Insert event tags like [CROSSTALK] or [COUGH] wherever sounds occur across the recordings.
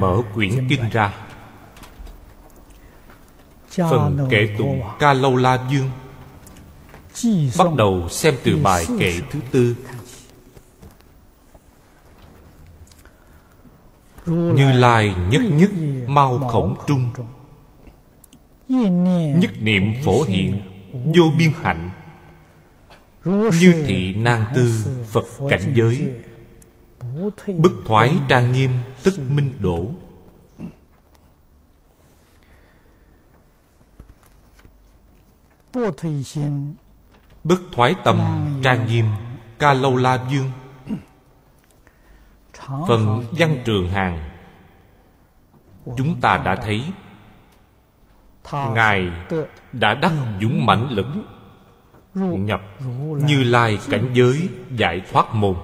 mở quyển kinh ra. Phần kệ tụng ca lâu la dương. Bắt đầu xem từ bài kệ thứ tư. Như lai nhất nhất mau khổng trung. nhất niệm phổ hiện vô biên hạnh. Như thị nan tư phật cảnh giới. bức thoái trang nghiêm tức minh đổ. Bức thoái tâm trang nghiêm ca lâu la dương. Phần văn trường hàng. Chúng ta đã thấy. Ngài đã đắc dũng mãnh lực nhập như lai cảnh giới giải thoát môn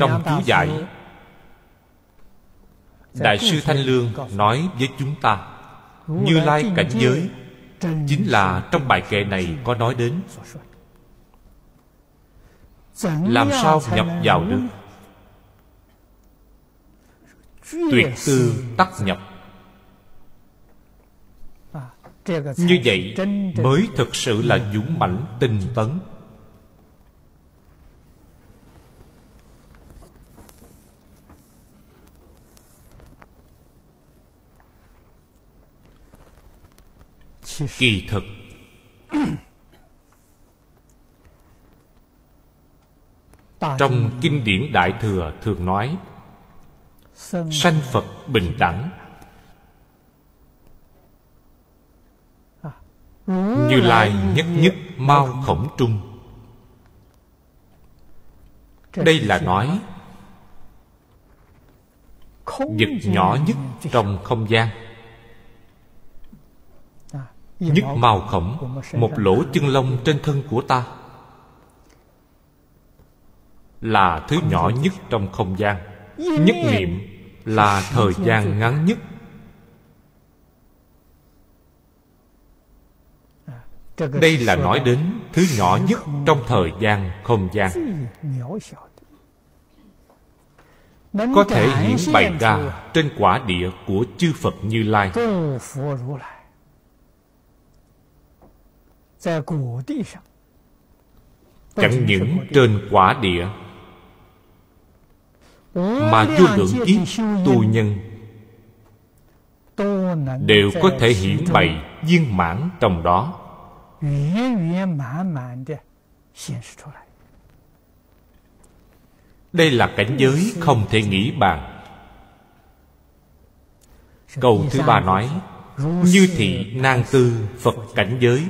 trong chú giải đại sư thanh lương nói với chúng ta như lai cảnh giới chính là trong bài kệ này có nói đến làm sao nhập vào được? Tuyệt tư tắc nhập. Như vậy mới thực sự là dũng mãnh tinh tấn kỳ thực. Trong kinh điển đại thừa thường nói, sanh phật bình đẳng. Như lai nhất nhất mau khổng trung. Đây là nói, vật nhỏ nhất trong không gian nhất màu khổng một lỗ chân lông trên thân của ta. Là thứ nhỏ nhất trong không gian. Nhất niệm là thời gian ngắn nhất. Đây là nói đến thứ nhỏ nhất trong thời gian không gian. Có thể hiện bày ra trên quả địa của chư phật như lai chẳng những trên quả địa mà vô lượng kiếp tu nhân. đều có thể hiển bày viên mãn trong đó. Đây là cảnh giới không thể nghĩ bàn. câu thứ ba nói như thị nan tư phật cảnh giới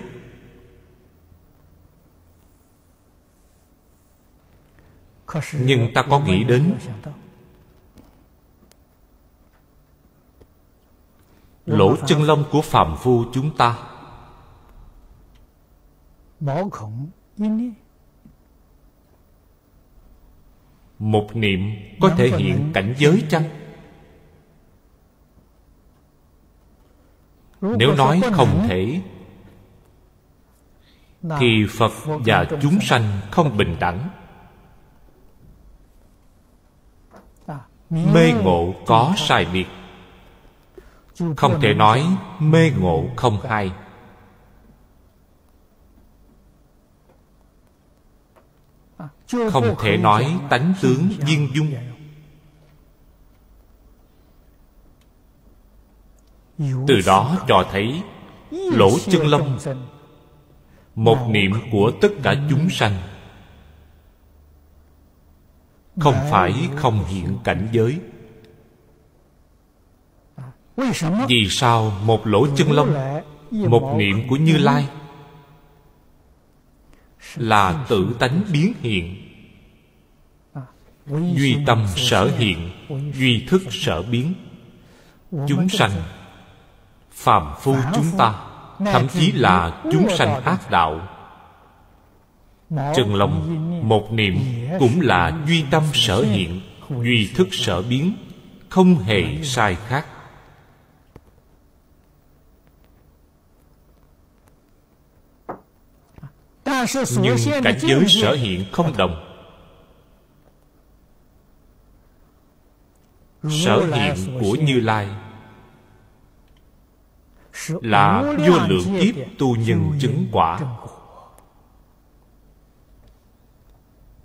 nhưng ta có nghĩ đến lỗ chân lông của phàm phu chúng ta. Một niệm có thể hiện cảnh giới chăng? Nếu nói không thể, thì phật và chúng sanh không bình đẳng. Mê ngộ có sai biệt. Không thể nói mê ngộ không hay. Không thể nói tánh tướng viên dung. Từ đó cho thấy lỗ chân lông, một niệm của tất cả chúng sanh không phải không hiện cảnh giới. Vì sao một lỗ chân lông, một niệm của như lai là tự tánh biến hiện? Duy tâm sở hiện, duy thức sở biến. Chúng sanh, phàm phu chúng ta, thậm chí là chúng sanh ác đạo chân lòng một niệm cũng là duy tâm sở hiện duy thức sở biến không hề sai khác. Nhưng cảnh giới sở hiện không đồng. Sở hiện của như lai là vô lượng kiếp tu nhân chứng quả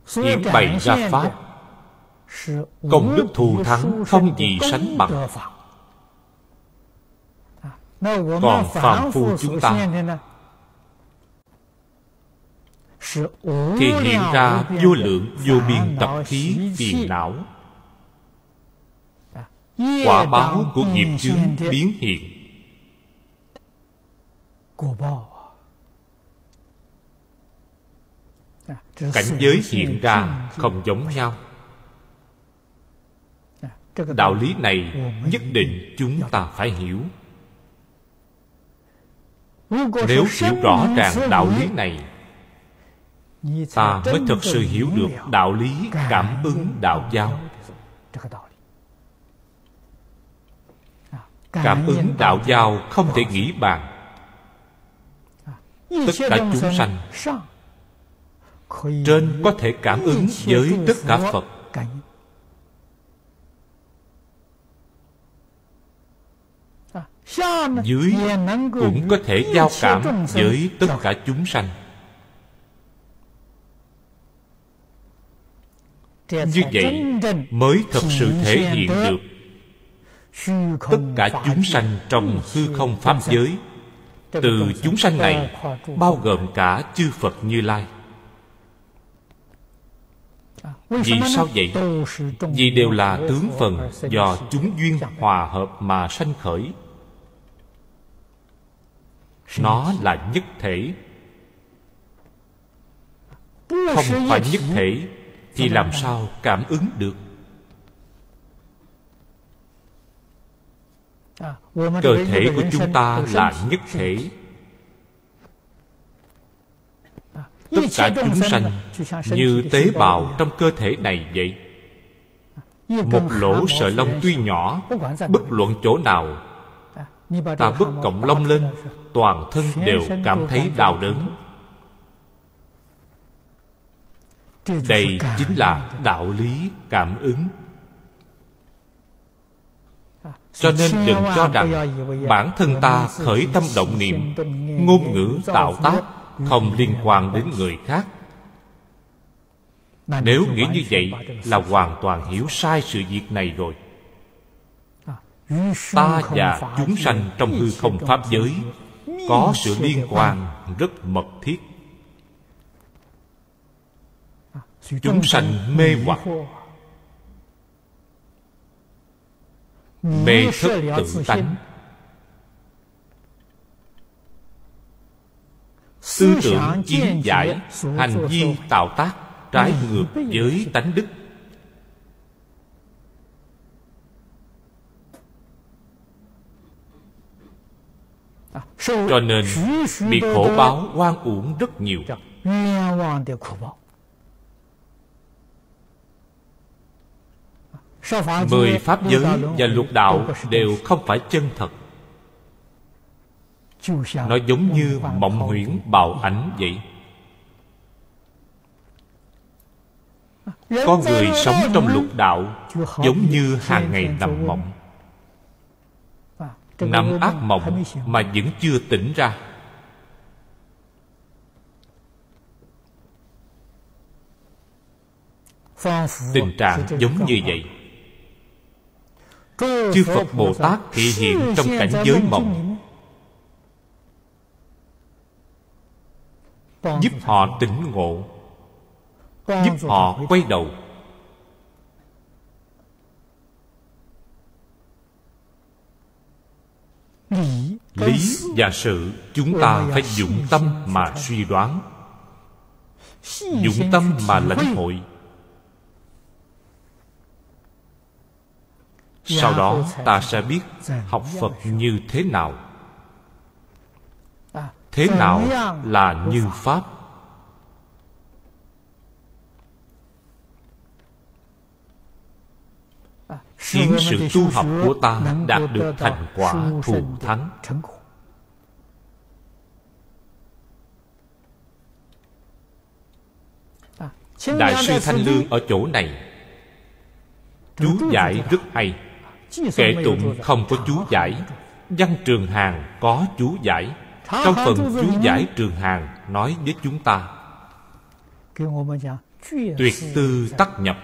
hiện bày ra pháp công đức thù thắng không gì sánh bằng. còn phàm phu chúng ta. Thì hiện ra vô lượng vô biên tập khí phiền não. Quả báo của nghiệp chướng biến hiện cảnh giới hiện ra không giống nhau. Đạo lý này nhất định chúng ta phải hiểu. Nếu hiểu rõ ràng đạo lý này ta mới thực sự hiểu được đạo lý cảm ứng đạo giáo. Cảm ứng đạo giao không thể nghĩ bàn. Tất cả chúng sanh trên có thể cảm ứng với tất cả phật. dưới cũng có thể giao cảm với tất cả chúng sanh. Như vậy mới thật sự thể hiện được tất cả chúng sanh trong hư không pháp giới. Từ chúng sanh này bao gồm cả chư phật như lai vì sao vậy? vì đều là tướng phần do chúng duyên hòa hợp mà sanh khởi. Nó là nhất thể. Không phải nhất thể thì làm sao cảm ứng được? Cơ thể của chúng ta là nhất thể tất cả chúng sanh như tế bào trong cơ thể này vậy. Một lỗ sợi lông tuy nhỏ bất luận chỗ nào ta bứt cộng lông lên toàn thân đều cảm thấy đau đớn. đây chính là đạo lý cảm ứng. Cho nên đừng cho rằng bản thân ta khởi tâm động niệm ngôn ngữ tạo tác không liên quan đến người khác. Nếu nghĩ như vậy là hoàn toàn hiểu sai sự việc này rồi. Ta và chúng sanh trong hư không pháp giới có sự liên quan rất mật thiết. Chúng sanh mê hoặc. mê thức tự tánh tư tưởng kiến giải hành vi tạo tác trái ngược với tánh đức. Cho nên bị khổ báo oan uổng rất nhiều. Mười pháp giới và lục đạo đều không phải chân thật nó giống như mộng huyễn bào ảnh vậy. Con người sống trong lục đạo giống như hàng ngày nằm mộng. Nằm ác mộng mà vẫn chưa tỉnh ra. Tình trạng giống như vậy. Chư phật bồ tát thị hiện trong cảnh giới mộng giúp họ tỉnh ngộ. Giúp họ quay đầu. Lý và sự chúng ta phải dụng tâm mà suy đoán. Dụng tâm mà lãnh hội. Sau đó ta sẽ biết học phật như thế nào thế nào là như pháp? Khiến sự tu học của ta đạt được thành quả thù thắng. đại sư thanh lương ở chỗ này. Chú giải rất hay. Kệ tụng không có chú giải văn trường hàng có chú giải trong phần chú giải trường hàng nói với chúng ta tuyệt tư tắc nhập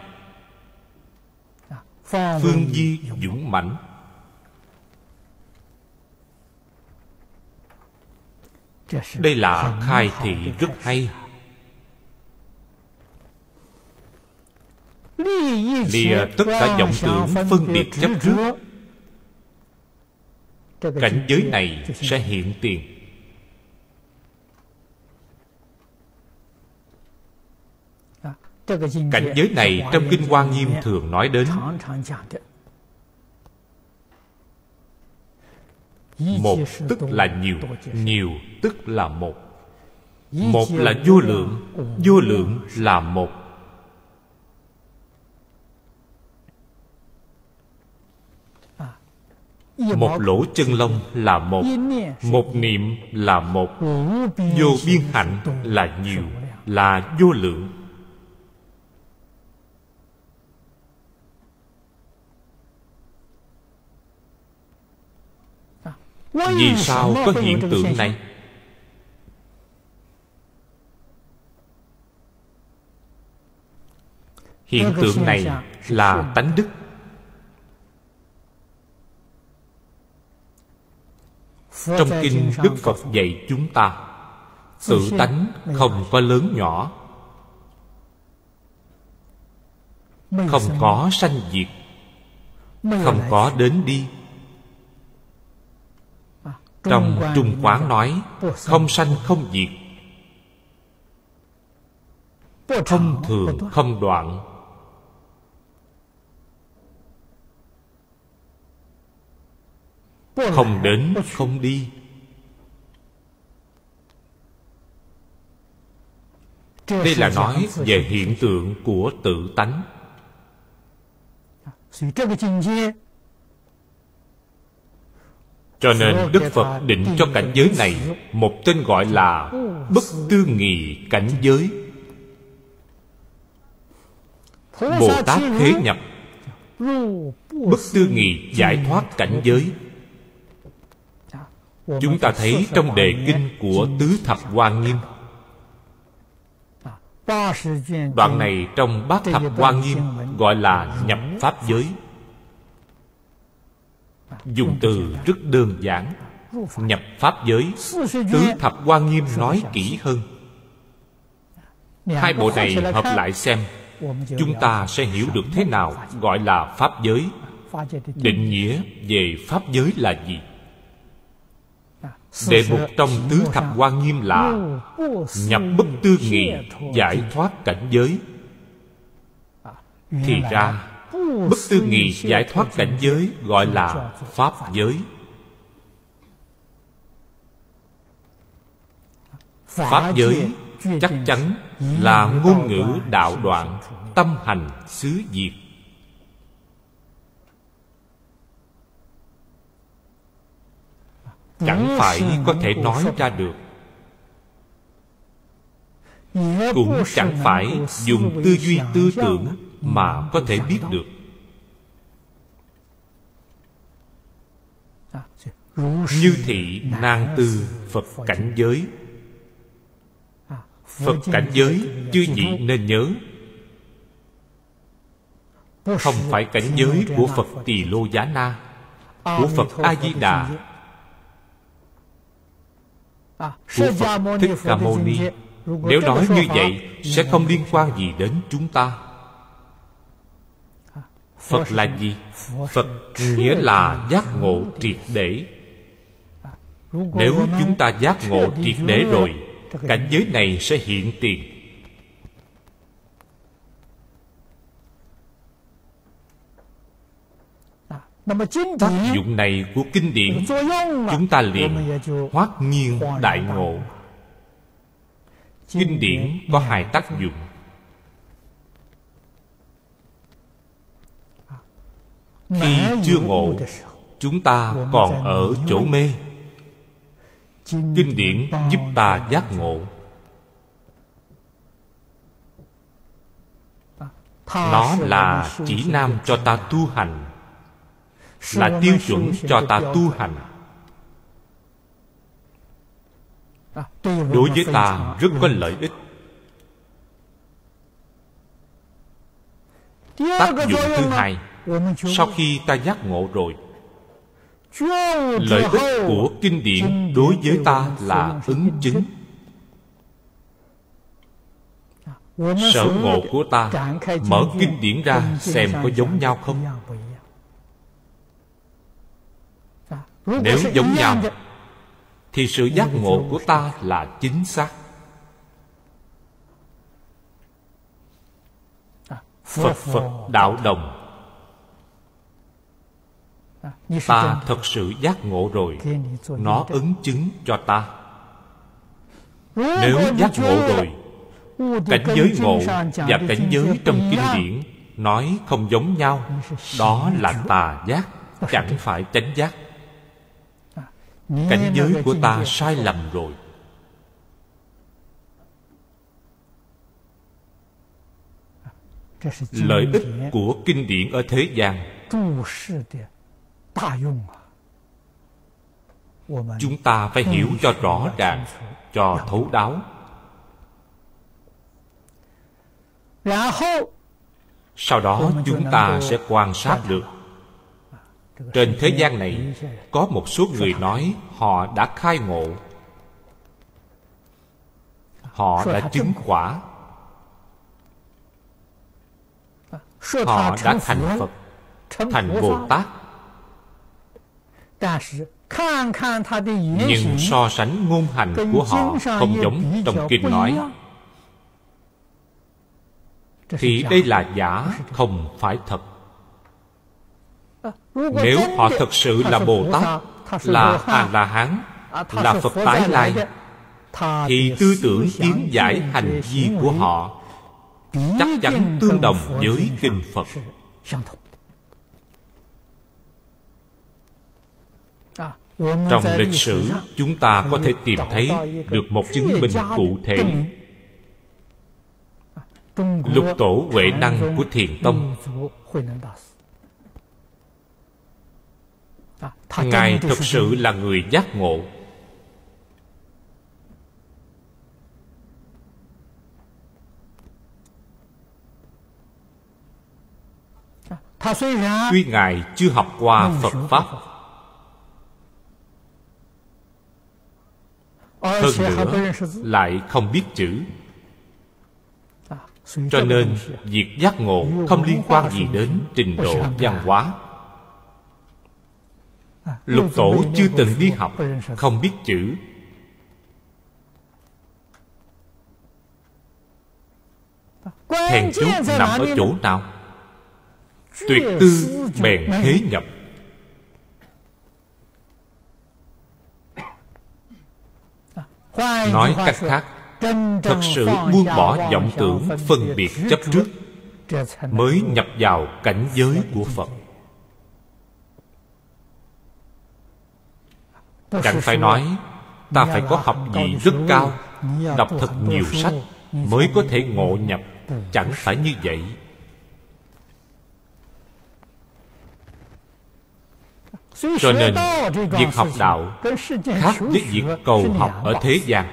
phương di dũng mãnh. Đây là khai thị rất hay. Lìa tất cả vọng tưởng phân biệt chấp trước. Cảnh giới này sẽ hiện tiền cảnh giới này trong kinh hoa nghiêm thường nói đến. Một tức là nhiều nhiều tức là một. Một là vô lượng vô lượng là một. Một lỗ chân lông là một một niệm là một. Vô biên hạnh là nhiều là vô lượng vì sao có hiện tượng này? hiện tượng này là tánh đức. Trong kinh đức phật dạy chúng ta tự tánh không có lớn nhỏ không có sanh diệt không có đến đi trong trung quán nói không sanh không diệt. Không thường không đoạn. Không đến không đi. Đây là nói về hiện tượng của tự tánh cho nên đức phật định cho cảnh giới này một tên gọi là bất tư nghị cảnh giới. Bồ tát thế nhập. Bất tư nghị giải thoát cảnh giới. Chúng ta thấy trong đề kinh của tứ thập hoa nghiêm. Đoạn này trong bát thập hoa nghiêm gọi là nhập pháp giới dùng từ rất đơn giản. Nhập pháp giới, tứ thập hoa nghiêm nói kỹ hơn. Hai bộ này hợp lại xem, chúng ta sẽ hiểu được thế nào gọi là pháp giới. Định nghĩa về pháp giới là gì? Đề mục trong tứ thập quan nghiêm là Nhập bất tư nghị Giải thoát cảnh giới. Thì ra Bất tư nghị giải thoát cảnh giới Gọi là Pháp giới. Pháp giới chắc chắn là ngôn ngữ đạo đoạn Tâm hành xứ diệt. Chẳng phải có thể nói ra được. Cũng chẳng phải dùng tư duy tư tưởng mà có thể biết được như thị nang tư, phật cảnh giới. Phật cảnh giới chư vị nên nhớ. Không phải cảnh giới của phật tỳ lô giá na, của phật a di đà, của Phật Thích Ca Mâu Ni. Nếu nói như vậy, Sẽ không liên quan gì đến chúng ta. Phật là gì? Phật nghĩa là giác ngộ triệt để. Nếu chúng ta giác ngộ triệt để rồi Cảnh giới này sẽ hiện tiền. Tác dụng này của kinh điển chúng ta liền hoát nhiên đại ngộ. Kinh điển có hai tác dụng. Khi chưa ngộ chúng ta còn ở chỗ mê kinh điển giúp ta giác ngộ. Nó là chỉ nam cho ta tu hành là tiêu chuẩn cho ta tu hành. Đối với ta rất có lợi ích. Tác dụng thứ hai sau khi ta giác ngộ rồi lợi ích của kinh điển đối với ta là ứng chứng. Sở ngộ của ta mở kinh điển ra xem có giống nhau không? Nếu giống nhau, thì sự giác ngộ của ta là chính xác. Phật phật đạo đồng ta thật sự giác ngộ rồi. Nó ứng chứng cho ta. Nếu giác ngộ rồi cảnh giới ngộ và cảnh giới trong kinh điển nói không giống nhau. Đó là tà giác chẳng phải chánh giác. Cảnh giới của ta sai lầm rồi. Lợi ích của kinh điển ở thế gian chúng ta phải hiểu cho rõ ràng cho thấu đáo. Sau đó chúng ta sẽ quan sát được. Trên thế gian này có một số người nói họ đã khai ngộ. Họ đã chứng quả. Họ đã thành phật thành bồ tát nhưng so sánh ngôn hành của họ không giống trong kinh nói. thì đây là giả không phải thật. nếu họ thật sự là bồ tát là a la hán là phật tái lai thì tư tưởng kiến giải hành vi của họ chắc chắn tương đồng với kinh phật trong lịch sử chúng ta có thể tìm thấy được một chứng minh cụ thể lục tổ huệ năng của thiền tông ngài thực sự là người giác ngộ tuy ngài chưa học qua phật pháp hơn nữa lại không biết chữ. Cho nên việc giác ngộ không liên quan gì đến trình độ văn hóa. Lục tổ chưa từng đi học không biết chữ. Thèn chốt nằm ở chỗ nào? Tuyệt tư bèn thế nhập nói cách khác thật sự buông bỏ vọng tưởng phân biệt chấp trước mới nhập vào cảnh giới của phật. Chẳng phải nói ta phải có học vị rất cao đọc thật nhiều sách mới có thể ngộ nhập chẳng phải như vậy cho nên việc học đạo khác với việc cầu học ở thế gian.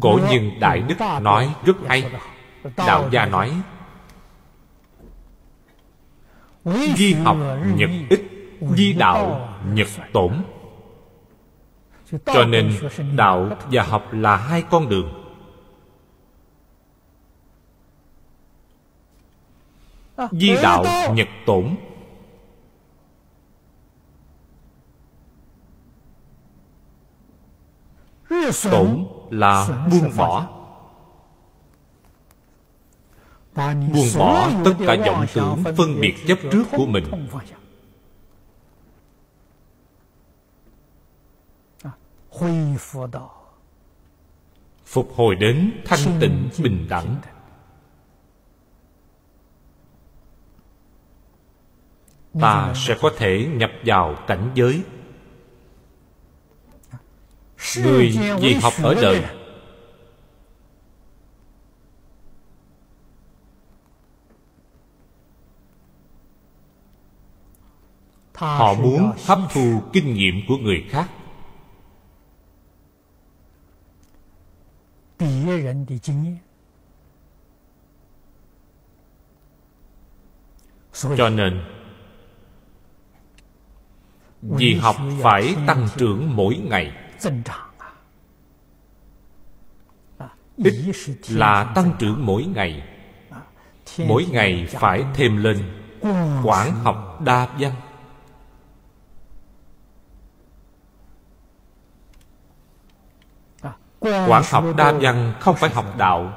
Cổ nhân đại đức nói rất hay. đạo gia nói di học nhật ích di đạo nhật tổn. Cho nên đạo và học là hai con đường di đạo nhật tổn. Tổn là buông bỏ. Buông bỏ tất cả vọng tưởng phân biệt chấp trước của mình. Phục hồi đến thanh tịnh bình đẳng ta sẽ có thể nhập vào cảnh giới. Người gì học ở đời. họ muốn hấp thu kinh nghiệm của người khác. Cho nên vì học phải tăng trưởng mỗi ngày. Ít là tăng trưởng mỗi ngày. mỗi ngày phải thêm lên. Quảng học đa văn. Quảng học đa văn không phải học đạo.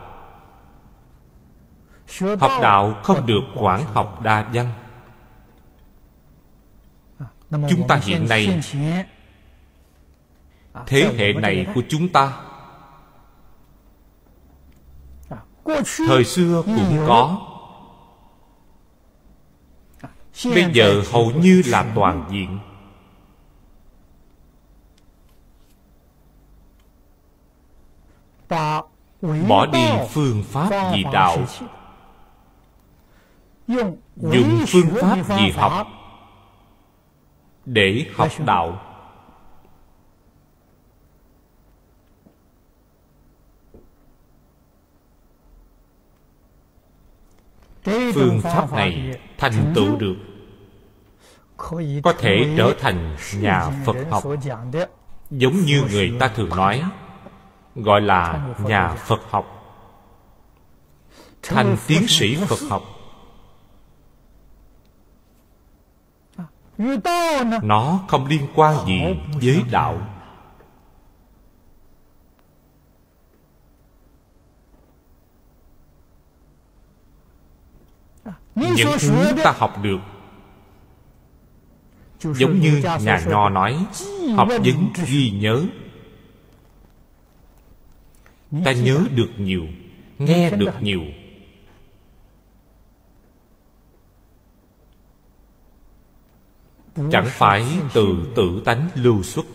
Học đạo không được quảng học đa văn chúng ta hiện nay thế hệ này của chúng ta. Thời xưa cũng có. Bây giờ hầu như là toàn diện. Bỏ đi phương pháp vì đạo. Dùng phương pháp vì học để học đạo. Phương pháp này thành tựu được. Có thể trở thành nhà [LAUGHS] phật học. giống như người ta thường nói gọi là nhà phật học. Thành tiến sĩ phật học nó không liên quan gì với đạo. Những thứ ta học được giống như nhà nho nói học vấn ghi nhớ. Ta nhớ được nhiều nghe được nhiều chẳng phải từ tự tánh lưu xuất.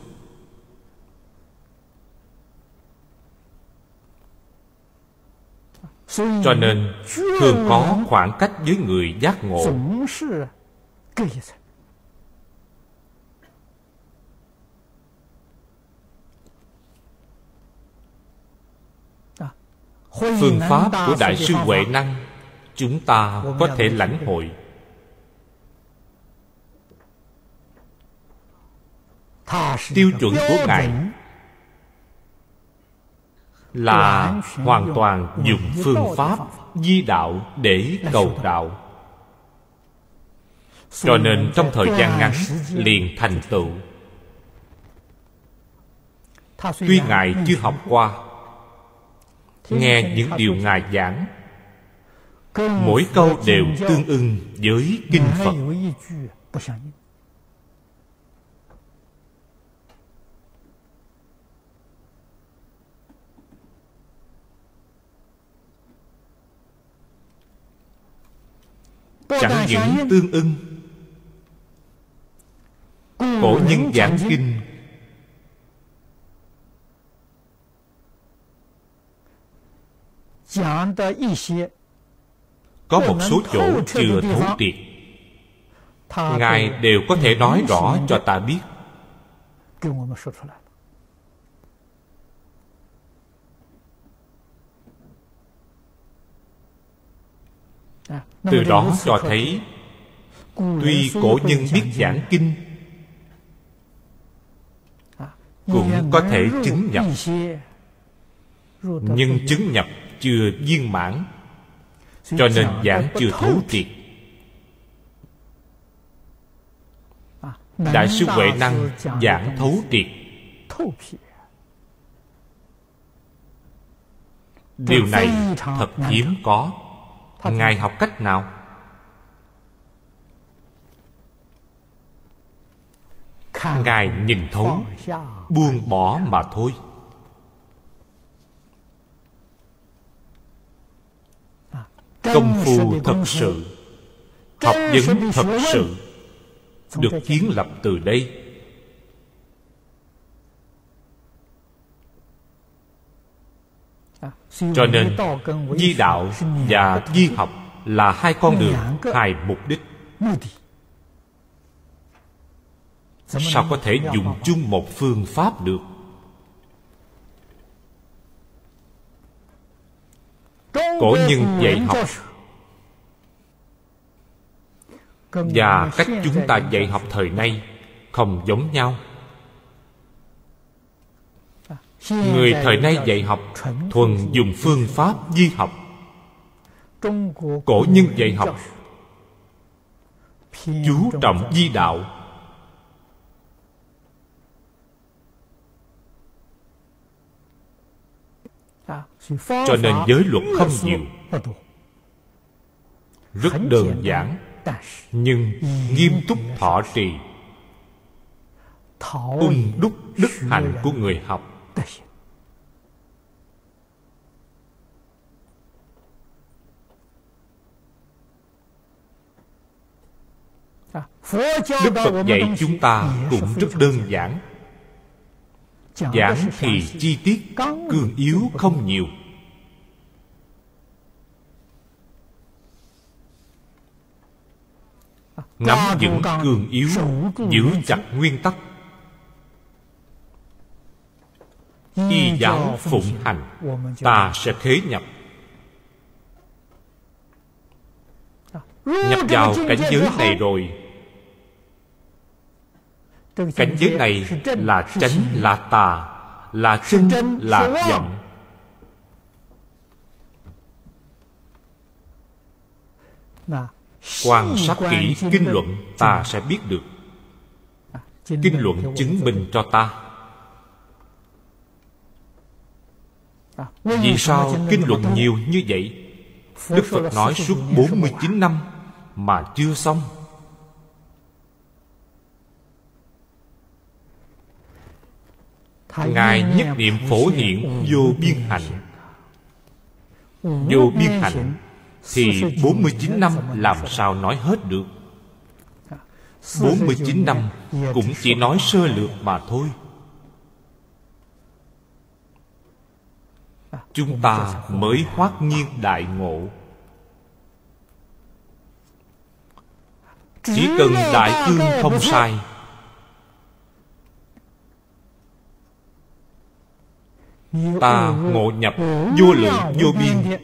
Cho nên thường có khoảng cách với người giác ngộ. phương pháp của đại sư huệ năng chúng ta có thể lãnh hội tiêu chuẩn của ngài là hoàn toàn dùng phương pháp di đạo để cầu đạo. Cho nên trong thời gian ngắn liền thành tựu. Tuy ngài chưa học qua nghe những điều ngài giảng mỗi câu đều tương ưng với kinh phật chẳng những tương ưng cổ nhân giảng kinh. Có một số chỗ chưa thấu triệt. Ngài đều có thể nói rõ cho ta biết từ đó cho thấy tuy cổ nhân biết giảng kinh cũng có thể chứng nhập. nhưng chứng nhập chưa viên mãn cho nên giảng chưa thấu triệt. Đại sư huệ năng giảng thấu triệt. Điều này thật hiếm có ngài học cách nào? Ngài nhìn thấu buông bỏ mà thôi. Công phu thật sự học vấn thật sự được kiến lập từ đây cho nên di đạo và di học là hai con đường hai mục đích. Sao có thể dùng chung một phương pháp được? Cổ nhân dạy học. và cách chúng ta dạy học thời nay không giống nhau người thời nay dạy học, thuần dùng phương pháp di học. Cổ nhân dạy học. Chú trọng di đạo. Cho nên giới luật không nhiều. Rất đơn giản, nhưng nghiêm túc thọ trì. Ung đúc đức hạnh của người học đức phật dạy chúng ta cũng rất đơn giản. Giảng thì chi tiết cường yếu không nhiều. Nắm vững cường yếu giữ chặt nguyên tắc y giáo phụng hành ta sẽ khế nhập. Nhập vào cảnh giới này rồi. Cảnh giới này là tránh là tà là chân là vọng quan sát kỹ kinh luận ta sẽ biết được. Kinh luận chứng minh cho ta vì sao kinh luận nhiều như vậy? Đức phật nói suốt 49 năm mà chưa xong. Ngài nhất niệm phổ hiện vô biên hạnh vô biên hạnh thì 49 năm làm sao nói hết được? 49 năm cũng chỉ nói sơ lược mà thôi Chúng ta mới hoát nhiên đại ngộ. Chỉ cần đại cương không sai. Ta ngộ nhập vô lượng vô biên.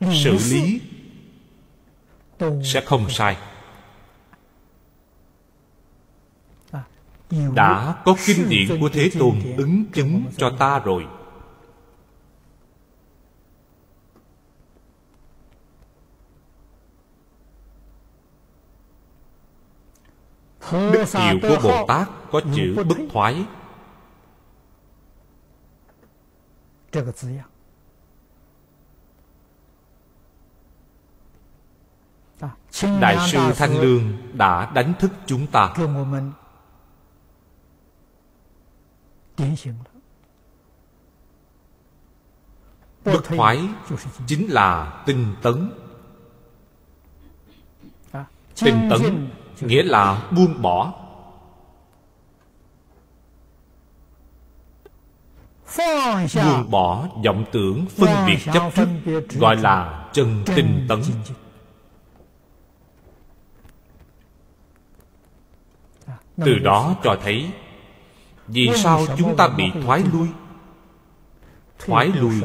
Xử lý sẽ không sai. Đã có kinh điển của thế tôn ứng chứng cho ta rồi. Đức hiệu của bồ tát có chữ bất thoái. Đại sư thanh lương đã đánh thức chúng ta bất thoái chính là tinh tấn. Tinh tấn nghĩa là buông bỏ. Buông bỏ vọng tưởng phân biệt chấp trước gọi là chân tinh tấn. từ đó cho thấy vì sao chúng ta bị thoái lui? thoái lui.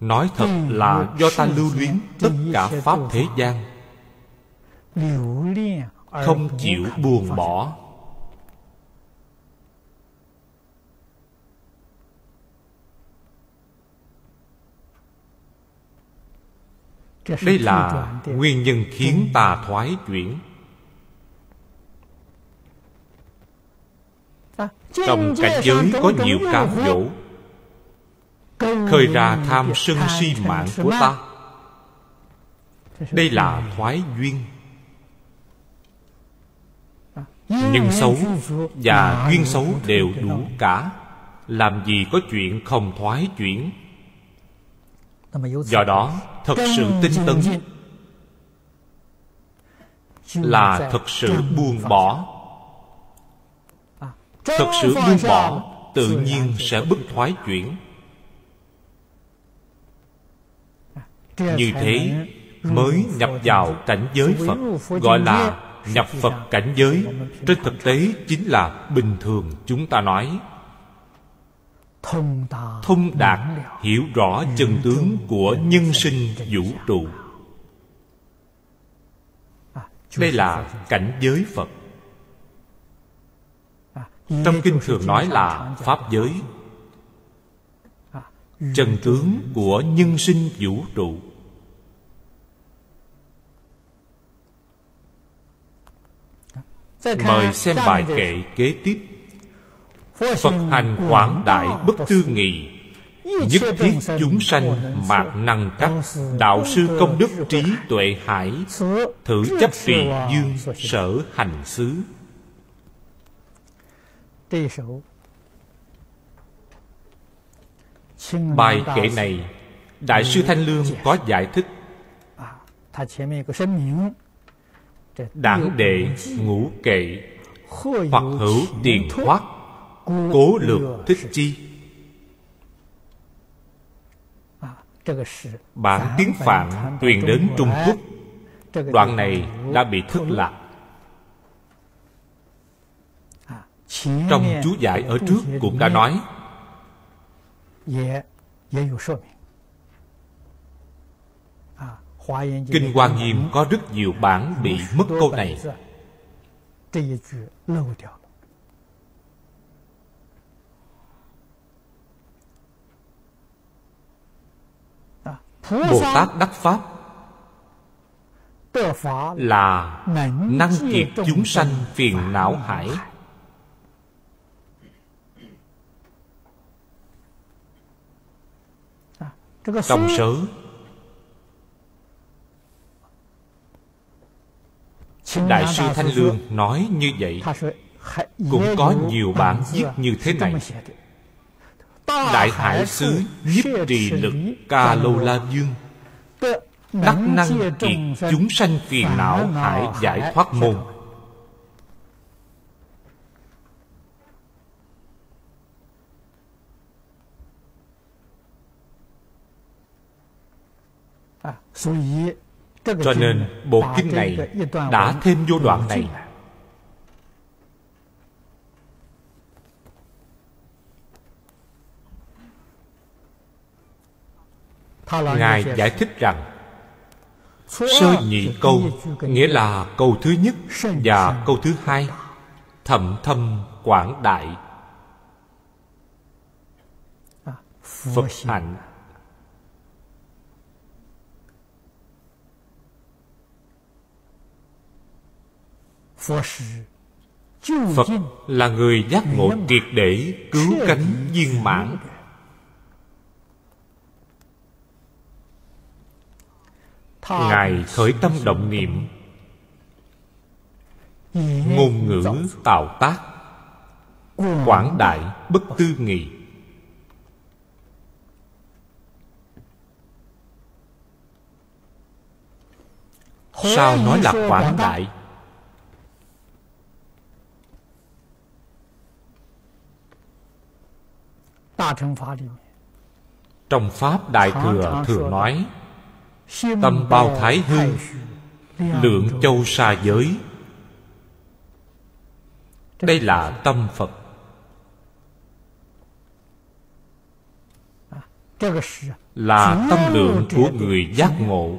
nói thật là do ta lưu luyến tất cả pháp thế gian. Không chịu buông bỏ đây là nguyên nhân khiến ta thoái chuyển. Trong cảnh giới có nhiều cám dỗ khơi ra tham sân si mạng của ta. Đây là thoái duyên. Nhân xấu và duyên xấu đều đủ cả. Làm gì có chuyện không thoái chuyển do đó thật sự tinh tấn là thật sự buông bỏ. thật sự buông bỏ tự nhiên sẽ bất thoái chuyển như thế mới nhập vào cảnh giới phật gọi là nhập phật cảnh giới. Trên thực tế chính là bình thường chúng ta nói thông đạt hiểu rõ chân tướng của nhân sinh vũ trụ. Đây là cảnh giới phật. Trong kinh thường nói là pháp giới. Chân tướng của nhân sinh vũ trụ. Mời xem bài kệ kế tiếp phật hành quảng đại bất tư nghị nhất thiết chúng sanh mạc năng cắt đạo sư công đức trí tuệ hải thử chấp tùy dương sở hành xứ. Bài kệ này đại sư thanh lương có giải thích. Đảng đệ ngũ kệ hoặc hữu tiền thoát cố lược thích chi? Bản tiếng phạn truyền đến trung quốc. Đoạn này đã bị thất lạc. Trong chú giải ở trước cũng đã nói. Kinh hoa nghiêm có rất nhiều bản bị mất câu này bồ tát đắc pháp là năng kiệt chúng sanh phiền não hải. Trong sớ. Đại sư thanh lương nói như vậy. Cũng có nhiều bản viết như thế này đại hải xứ nhiếp trì lực ca lô la dương đắc năng kiệt chúng sanh phiền não hải giải thoát môn. Cho nên bộ kinh này đã thêm vô đoạn này ngài giải thích rằng sơ nhị câu nghĩa là câu thứ nhất và câu thứ hai thậm thâm quảng đại. Phật hạnh. Phật là người giác ngộ triệt để cứu cánh viên mãn ngài khởi tâm động niệm. Ngôn ngữ tạo tác. Quảng đại bất tư nghị. Sao nói là quảng đại? Trong pháp đại thừa thường nói tâm bao thái hư lượng châu xa giới. Đây là tâm phật. Là tâm lượng của người giác ngộ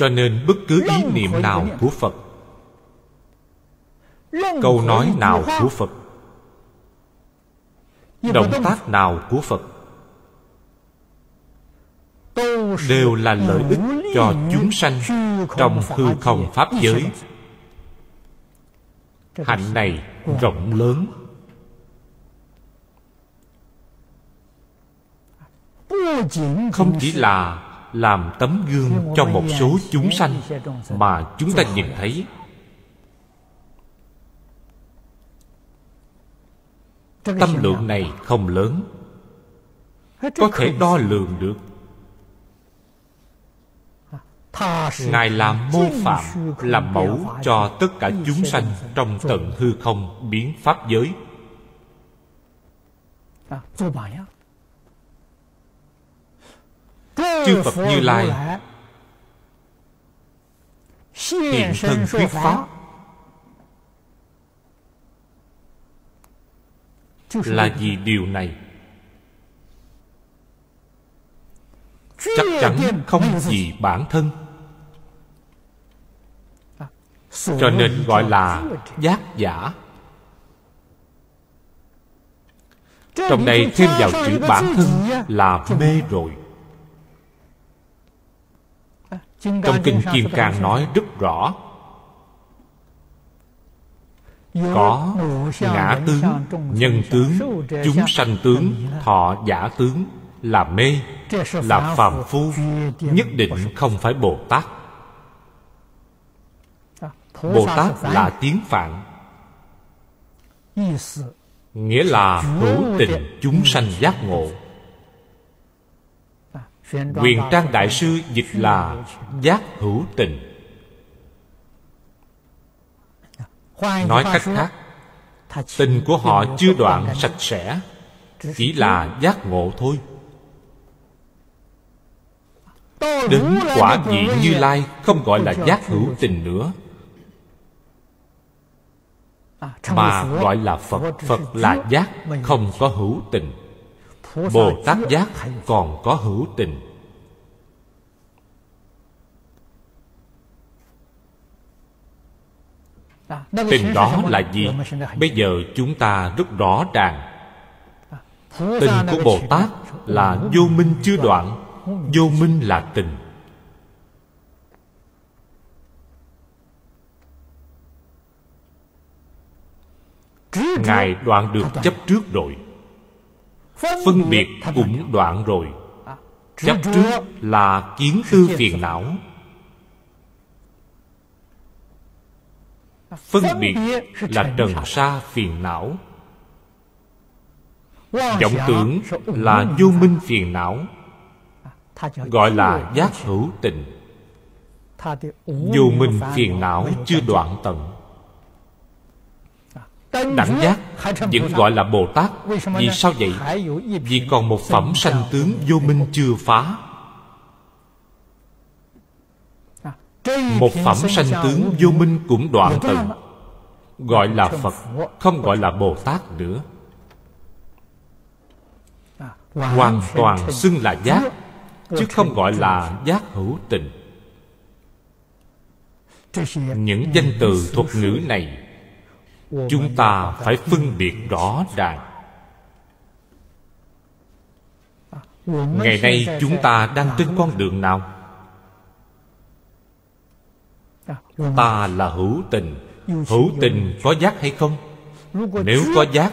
cho nên bất cứ ý niệm nào của phật câu nói nào của phật động tác nào của phật đều là lợi ích cho chúng sanh trong hư không pháp giới. Hạnh này rộng lớn. Không chỉ là làm tấm gương cho một số chúng sanh mà chúng ta nhìn thấy. Tâm lượng này không lớn có thể đo lường được. Ngài là mô phạm là mẫu cho tất cả chúng sanh trong tận hư không biến pháp giới chư phật như lai. Hiện thân thuyết pháp. Là vì điều này. Chắc chắn không vì bản thân. Cho nên gọi là giác giả. Trong đây thêm vào chữ bản thân là mê rồi trong kinh kim cang nói rất rõ. Có ngã tướng nhân tướng chúng sanh tướng thọ giả tướng là mê là phàm phu nhất định không phải bồ tát. Bồ tát là tiếng phạn. Nghĩa là hữu tình chúng sanh giác ngộ quyền trang đại sư dịch là giác hữu tình. Nói cách khác, tình của họ chưa đoạn sạch sẽ, chỉ là giác ngộ thôi. Đến quả vị như lai không gọi là giác hữu tình nữa, mà gọi là phật. Phật là giác, không có hữu tình bồ tát giác còn có hữu tình. Tình đó là gì? bây giờ chúng ta rất rõ ràng. Tình của bồ tát là vô minh chưa đoạn vô minh là tình. Ngài đoạn được chấp trước rồi phân biệt cũng đoạn rồi. Chấp trước là kiến tư phiền não. Phân biệt là trần sa phiền não. Vọng tưởng là vô minh phiền não. Gọi là giác hữu tình. Vô minh phiền não chưa đoạn tận. Đẳng giác vẫn gọi là bồ tát. Vì sao vậy? vì còn một phẩm sanh tướng vô minh chưa phá. Một phẩm sanh tướng vô minh? cũng đoạn tận gọi là phật không gọi là bồ tát nữa. Hoàn toàn xưng là giác chứ không gọi là giác hữu tình. Những danh từ thuật ngữ này chúng ta phải phân biệt rõ ràng. Ngày nay chúng ta đang trên con đường nào? Ta là hữu tình. Hữu tình có giác hay không? Nếu có giác,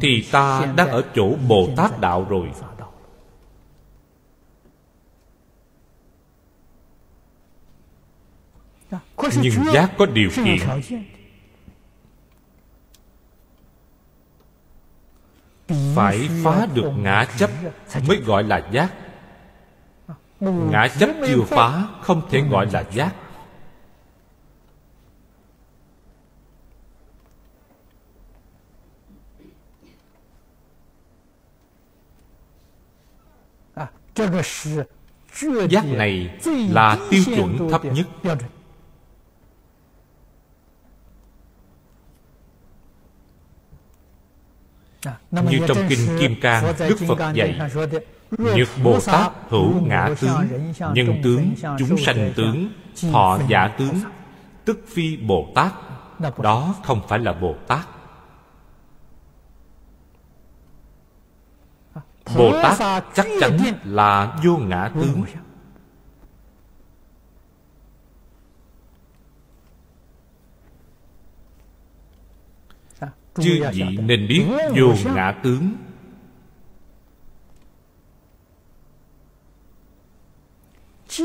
thì ta đang ở chỗ bồ tát đạo rồi. Nhưng giác có điều kiện. Phải phá được ngã chấp mới gọi là giác. Ngã chấp chưa phá không thể gọi là giác. Giác này là tiêu chuẩn thấp nhất như trong kinh kim cang đức phật dạy nhược bồ tát hữu ngã tướng nhân tướng chúng sanh tướng thọ giả tướng tức phi bồ tát. Đó không phải là bồ tát. Bồ tát chắc chắn là vô ngã tướng chư vị nên biết vô ngã tướng.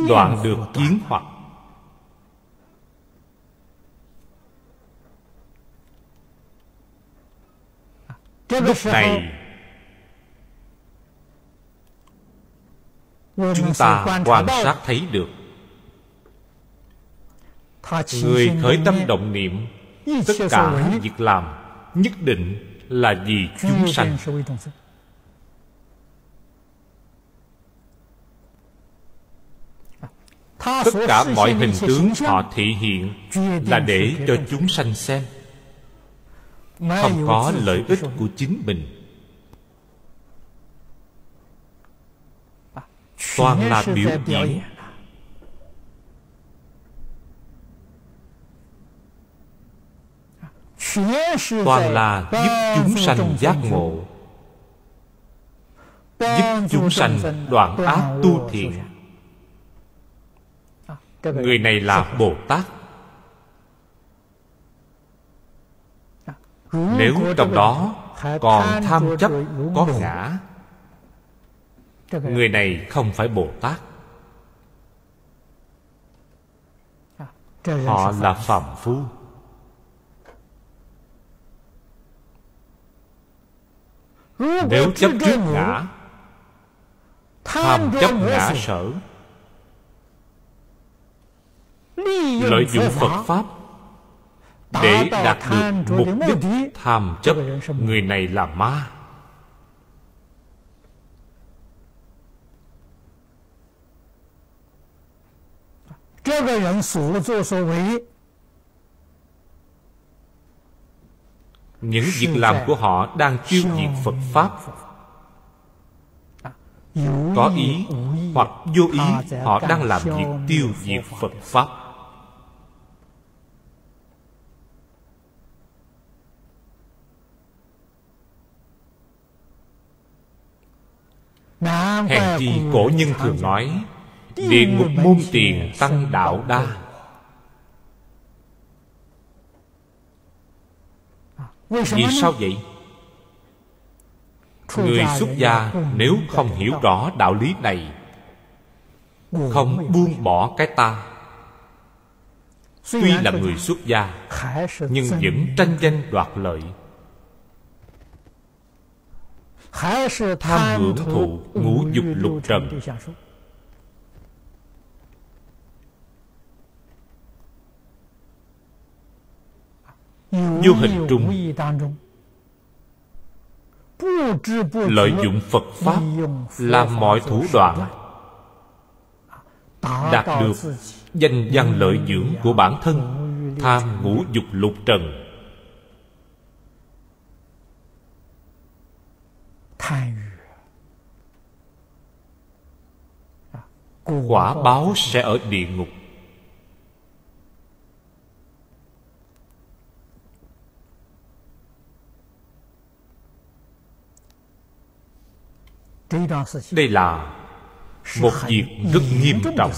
Đoạn được kiến hoặc. Lúc này chúng ta quan sát thấy được. Người khởi tâm động niệm tất cả việc làm nhất định là vì chúng sanh. tất cả mọi hình tướng họ thị hiện là để cho chúng sanh xem. không có lợi ích của chính mình. toàn là biểu diễn toàn là giúp chúng sanh giác ngộ. giúp chúng sanh đoạn ác tu thiện. người này là bồ tát. Nếu trong đó còn tham chấp có ngã người này không phải bồ tát. Họ là phàm phu nếu chấp trước ngã tham chấp ngã sở. Lợi dụng phật pháp để đạt được mục đích tham chấp người này là ma những việc làm của họ đang tiêu diệt phật pháp. Có ý hoặc vô ý, họ đang làm việc tiêu diệt phật pháp. Hèn chi cổ nhân thường nói, địa ngục môn tiền tăng đạo đa. Vì sao vậy? Người xuất gia nếu không hiểu rõ đạo lý này không buông bỏ cái ta. Tuy là người xuất gia nhưng vẫn tranh danh đoạt lợi. Tham hưởng thụ ngũ dục lục trần vô hình trung. lợi dụng phật pháp làm mọi thủ đoạn đạt được danh văn lợi dưỡng của bản thân tham ngũ dục lục trần. Quả báo sẽ ở địa ngục đây là một việc rất nghiêm trọng.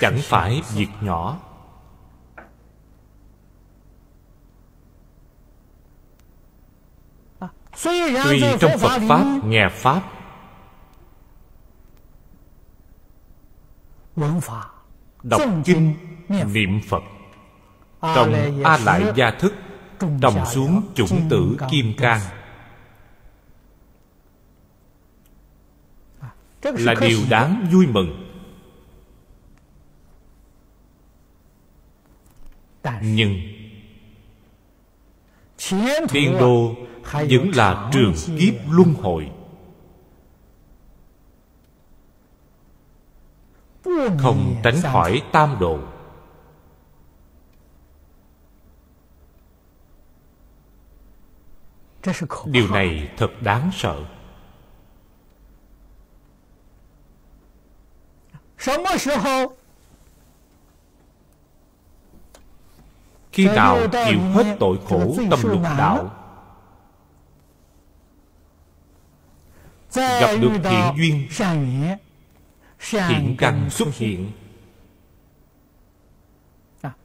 chẳng phải việc nhỏ. Tuy trong phật pháp nghe pháp đọc kinh niệm phật trong a lại gia thức trồng xuống chủng tử kim cang là điều đáng vui mừng. Nhưng thiên đô vẫn là trường kiếp luân hồi. Không tránh khỏi tam độ điều này thật đáng sợ khi nào chịu hết tội khổ tâm lục đạo? gặp được thiện duyên thiện căn xuất hiện.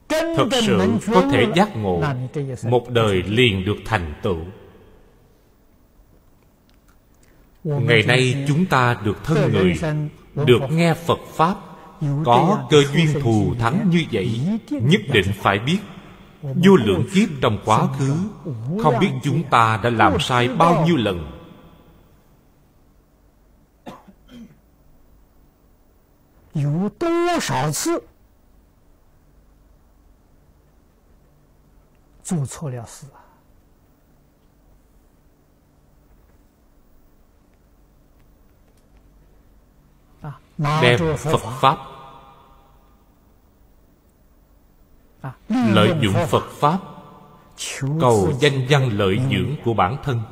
Thật sự có thể giác ngộ một đời liền được thành tựu. Ngày nay chúng ta được thân người được nghe phật pháp có cơ duyên thù thắng như vậy nhất định phải biết. Vô lượng kiếp trong quá khứ không biết chúng ta đã làm sai bao nhiêu lần. đem Phật Pháp. Lợi dụng Phật Pháp. Cầu danh văn lợi dưỡng của bản thân.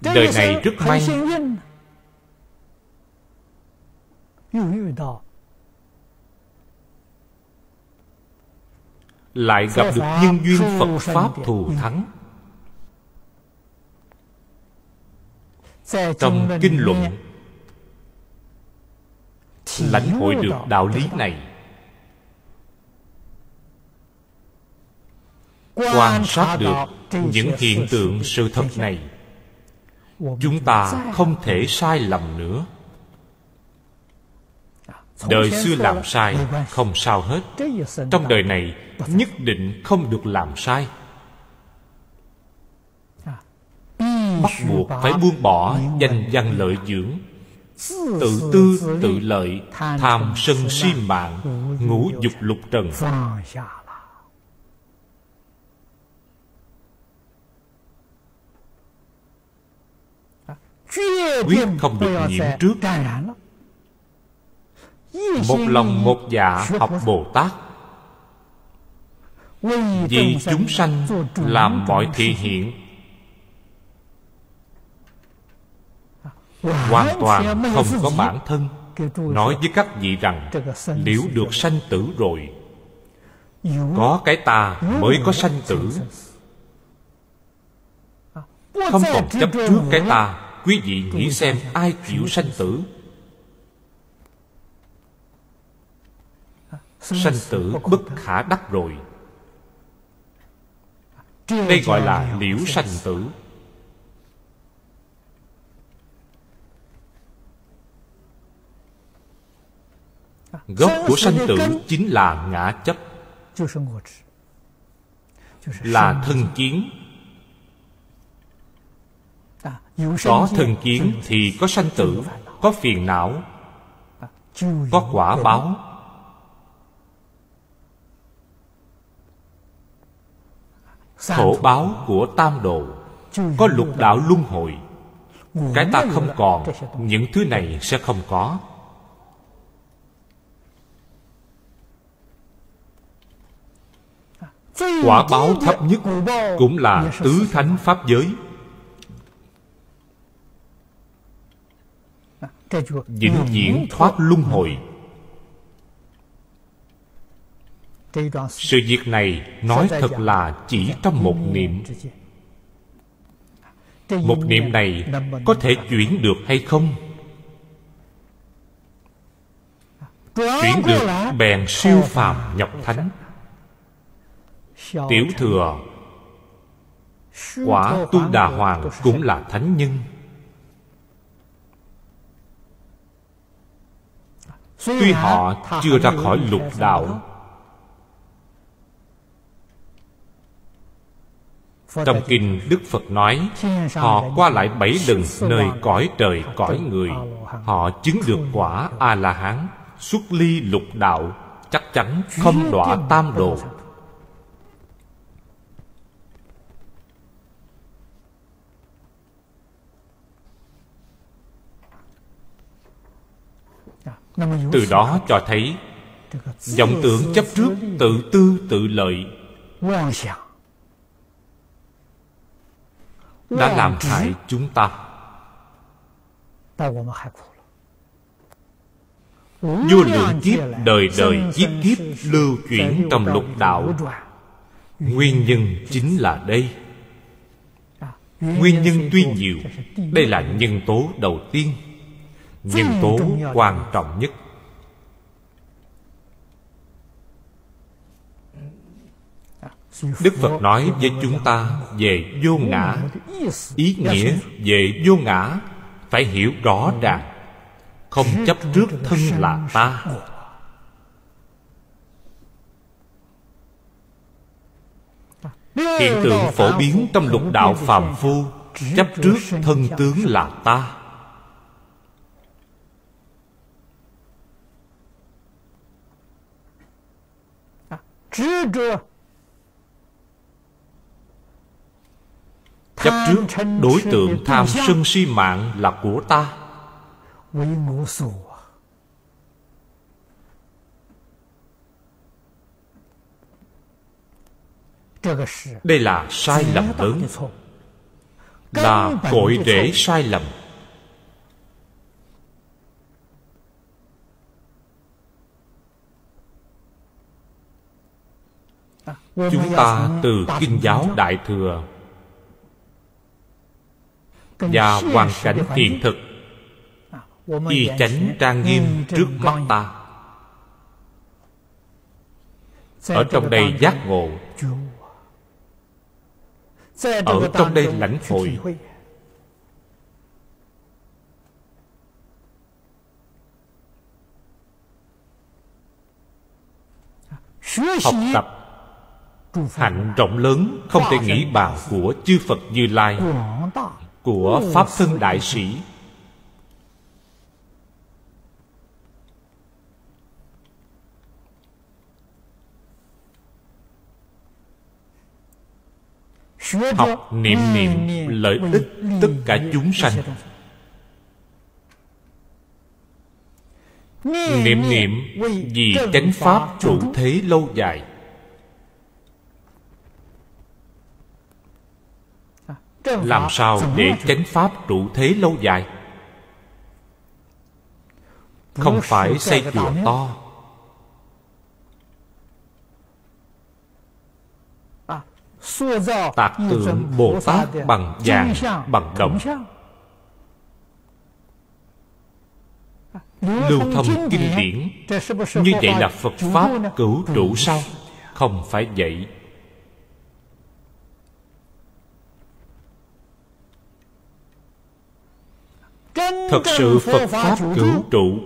Đời này rất may. lại gặp được nhân duyên Phật Pháp thù thắng. Trong kinh luận Lãnh hội được đạo lý này. Quan sát được những hiện tượng sự thật này. Chúng ta không thể sai lầm nữa. Đời xưa làm sai Không sao hết. Trong đời này Nhất định không được làm sai. bắt buộc phải buông bỏ danh văn lợi dưỡng. Tự tư tự lợi tham sân si mạng ngũ dục lục trần. Quyết không được nhiễm trước. một lòng một dạ học bồ tát. Vì chúng sanh làm mọi thị hiện hoàn toàn không có bản thân. nói với các vị rằng liễu được sanh tử rồi có cái ta mới có sanh tử. Không còn chấp trước cái ta. Quý vị nghĩ xem ai chịu sanh tử. Sanh tử bất khả đắc rồi. Đây gọi là liễu sanh tử. gốc của sanh tử chính là ngã chấp. Là thân kiến. Có thân kiến thì có sanh tử có phiền não có quả báo. Khổ báo của tam độ có lục đạo luân hồi. Cái ta không còn những thứ này sẽ không có. quả báo thấp nhất cũng là tứ thánh pháp giới. Vĩnh viễn thoát luân hồi. Sự việc này nói thật là chỉ trong một niệm. Một niệm này có thể chuyển được hay không? Chuyển được bèn siêu phàm nhập thánh tiểu thừa quả tu đà hoàng cũng là thánh nhân. Tuy họ chưa ra khỏi lục đạo trong kinh đức phật nói họ qua lại bảy lần nơi cõi trời cõi người. Họ chứng được quả a la hán xuất ly lục đạo chắc chắn không đọa tam đồ. từ đó cho thấy vọng tưởng chấp trước tự tư tự lợi đã làm hại chúng ta vô lượng kiếp đời đời kiếp kiếp lưu chuyển trong lục đạo nguyên nhân chính là đây nguyên nhân tuy nhiều đây là nhân tố đầu tiên nhân tố quan trọng nhất. Đức phật nói với chúng ta về vô ngã. Ý nghĩa về vô ngã phải hiểu rõ ràng. Không chấp trước thân là ta. Hiện tượng phổ biến trong lục đạo phàm phu chấp trước thân tướng là ta 执着。Chấp trước đối tượng tham sân si mạng là của ta. Đây là sai lầm lớn. là cội rễ sai lầm. chúng ta từ kinh giáo đại thừa và hoàn cảnh hiện thực. Y chánh trang nghiêm trước mắt ta. Ở trong đây giác ngộ. ở trong đây lãnh hội. học tập hạnh rộng lớn, không thể nghĩ bàn của chư phật như lai, của pháp thân đại sĩ. Học niệm niệm lợi ích tất cả chúng sanh. Niệm niệm vì chánh pháp chủ thế lâu dài. làm sao để chánh pháp trụ thế lâu dài? Không phải xây chùa to. Tạc tượng bồ tát bằng vàng, bằng đồng. Lưu thông kinh điển. Như vậy là phật pháp cửu trụ sao? Không phải vậy. thật sự phật pháp cửu trụ.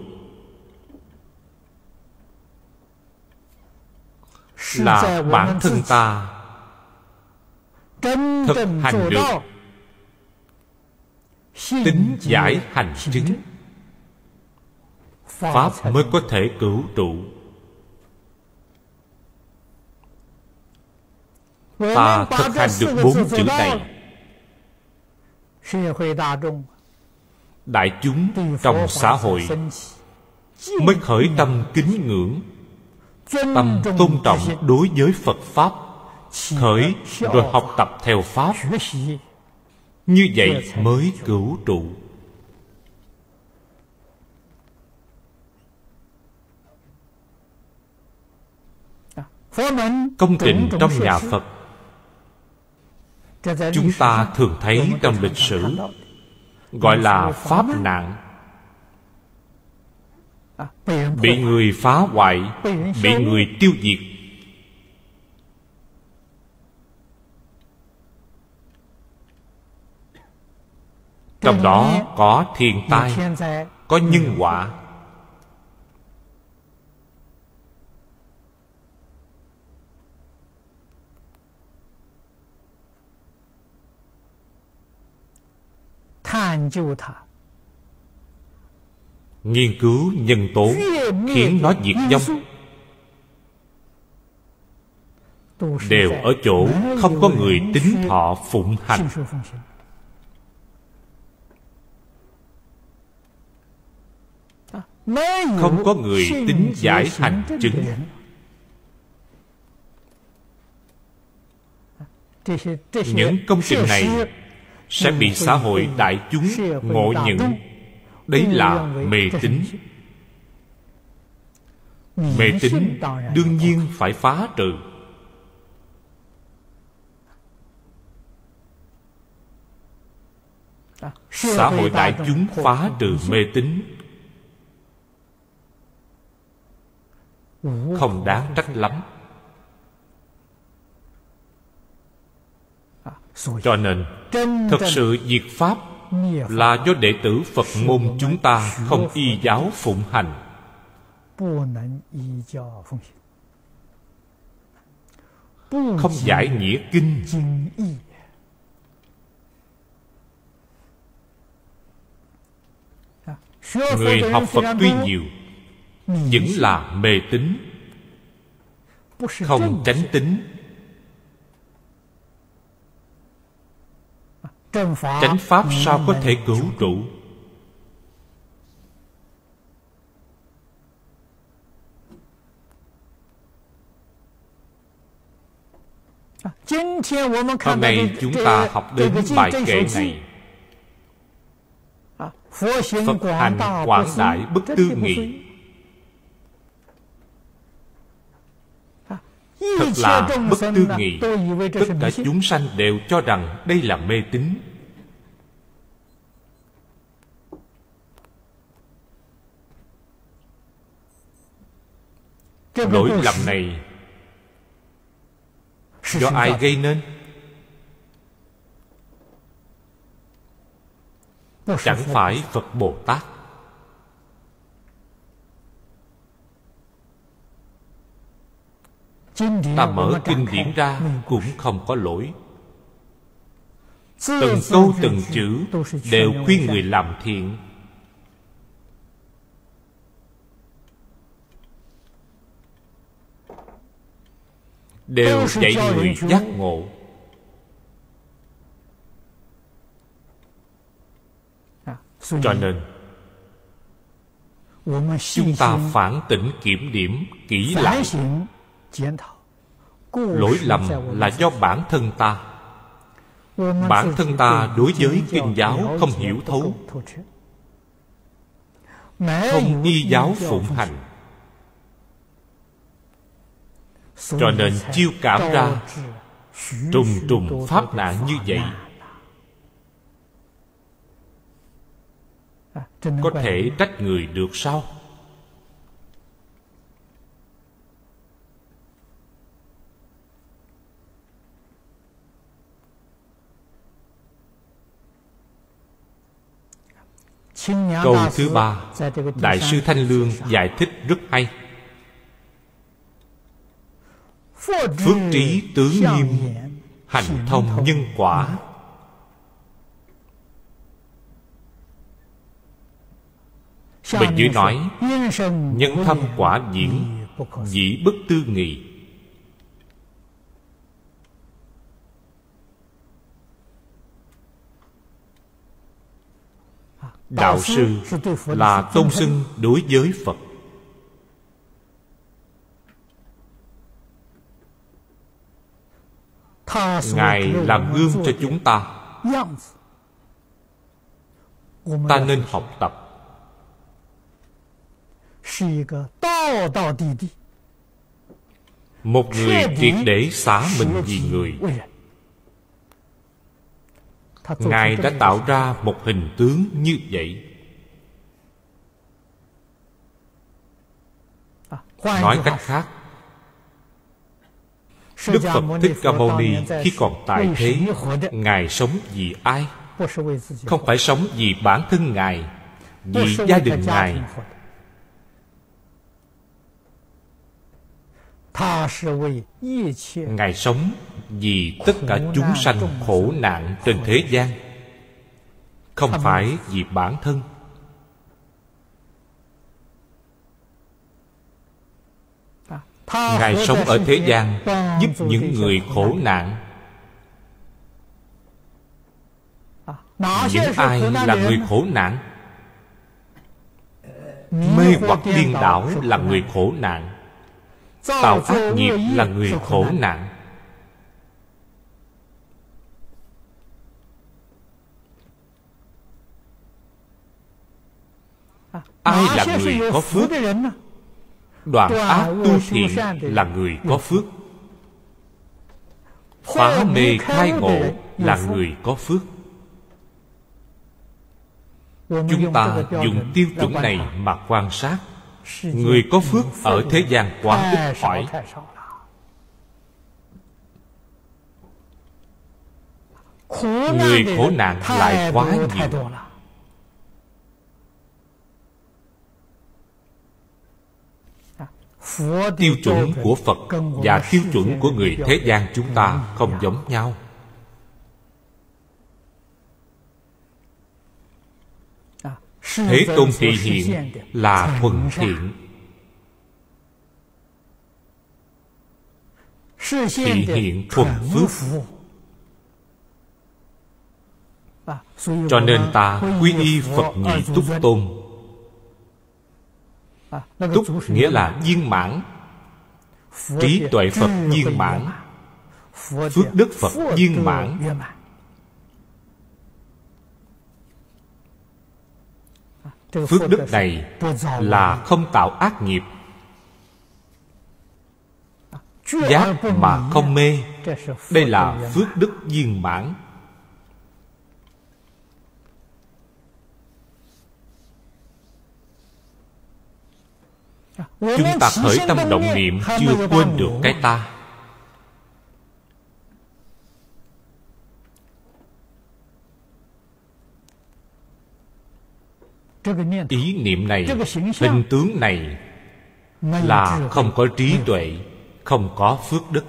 Là bản thân ta. Thực hành được. Tính giải hành chứng. pháp mới có thể cửu trụ. Ta thực hành được bốn chữ này đại chúng trong xã hội, mới khởi tâm kính ngưỡng, tâm tôn trọng đối với phật pháp, khởi rồi học tập theo pháp. Như vậy mới cứu trụ. Công trình trong nhà phật, chúng ta thường thấy trong lịch sử gọi là pháp nạn. Bị người phá hoại, bị người tiêu diệt. Trong đó có thiên tai, có nhân quả. nghiên cứu nhân tố khiến nó diệt vong. Đều ở chỗ không có người tính thọ phụng hành. không có người tính giải hành chứng. những công trình này sẽ bị xã hội đại chúng ngộ nhận. Đấy là mê tín. Mê tín đương nhiên phải phá trừ. Xã hội đại chúng phá trừ mê tín. Không đáng trách lắm. cho nên thật sự diệt pháp là do đệ tử phật môn chúng ta không y giáo phụng hành. Không giải nghĩa kinh. Người học phật tuy nhiều vẫn là mê tín không tránh tính chánh pháp sao có thể cứu trụ? Hôm nay chúng ta học đến bài kệ này. Phật hành quảng đại bất tư nghị thật là bất tư nghị. tất cả chúng sanh đều cho rằng đây là mê tín. Lỗi lầm này do ai gây nên? Chẳng phải phật bồ tát ta mở kinh điển ra cũng không có lỗi. Từng câu từng chữ đều khuyên người làm thiện. Đều dạy người giác ngộ. Cho nên chúng ta phản tỉnh kiểm điểm kỹ lại lỗi lầm là do bản thân ta. Bản thân ta đối với kinh giáo không hiểu thấu. Không y giáo phụng hành. Cho nên chiêu cảm ra, trùng trùng pháp nạn như vậy, có thể trách người được sao? Câu thứ ba. đại sư thanh lương giải thích rất hay. Phước trí tướng nghiêm hành thông nhân quả. Bên dưới nói Nhân thâm quả diễn Dĩ bất tư nghị Đạo sư là tôn xưng đối với Phật. Ngài làm gương cho chúng ta. Ta nên học tập. Một người triệt để xả mình vì người ngài đã tạo ra một hình tướng như vậy. Nói cách khác đức phật thích ca mâu ni khi còn tại thế ngài sống vì ai? Không phải sống vì bản thân ngài vì gia đình ngài ngài sống vì tất cả chúng sanh khổ nạn trên thế gian. Không phải vì bản thân. Ngài sống ở thế gian giúp những người khổ nạn. Những ai là người khổ nạn? Mê hoặc điên đảo là người khổ nạn tạo ác nghiệp là người khổ nạn. Ai là người có phước? đoạn ác tu thiện là người có phước. Phá mê khai ngộ là người có phước. Chúng ta dùng tiêu chuẩn này mà quan sát người có phước ở thế gian quá ít hỏi người khổ nạn lại quá nhiều。tiêu chuẩn của phật và tiêu chuẩn của người thế gian chúng ta không giống nhau thế tôn thị hiện là thuận thiện thị hiện thuần phước cho nên ta quy y phật nhị túc tôn. túc nghĩa là viên mãn. trí tuệ phật viên mãn. phước đức phật viên mãn. phước đức này là không tạo ác nghiệp. Giác mà không mê đây là phước đức viên mãn. Chúng ta khởi tâm động niệm chưa quên được cái ta. Ý niệm này hình tướng này là không có trí tuệ không có phước đức.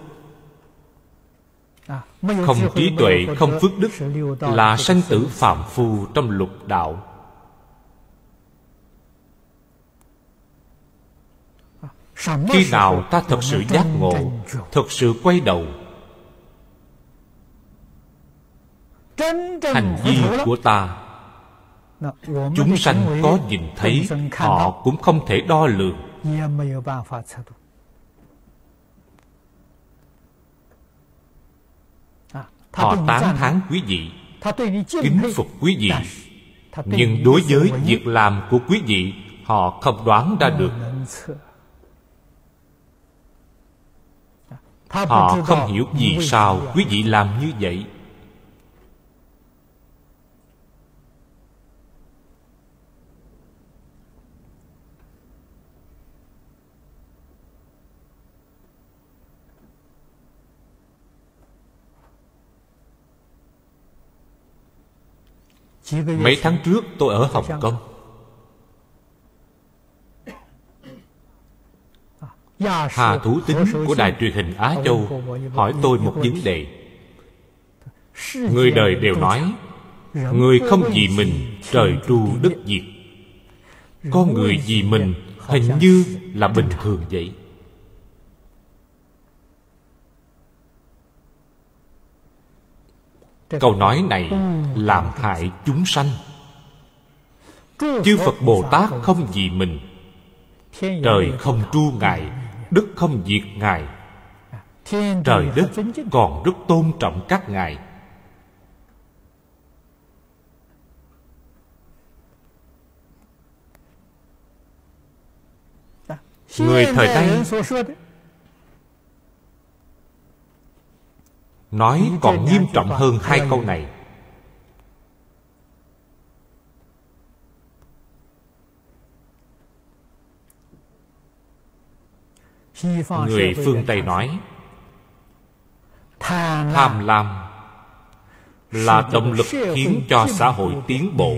Không trí tuệ không phước đức là sanh tử phạm phu trong lục đạo. Khi nào ta thật sự giác ngộ thật sự quay đầu hành vi của ta chúng sanh có nhìn thấy họ cũng không thể đo lường. Họ tán thán quý vị kính phục quý vị. Nhưng đối với việc làm của quý vị họ không đoán ra được. Họ không hiểu vì sao quý vị làm như vậy mấy tháng trước tôi ở hồng kông. Hà thủ tính của đài truyền hình á châu hỏi tôi một vấn đề. người đời đều nói người không vì mình trời tru đất diệt. Con người vì mình hình như là bình thường vậy câu nói này làm hại chúng sanh. Chư phật bồ tát không vì mình. Trời không tru ngài đất không diệt ngài. Trời đất còn rất tôn trọng các ngài. Người thời nay nói còn nghiêm trọng hơn hai câu này. Người phương tây nói tham lam là động lực khiến cho xã hội tiến bộ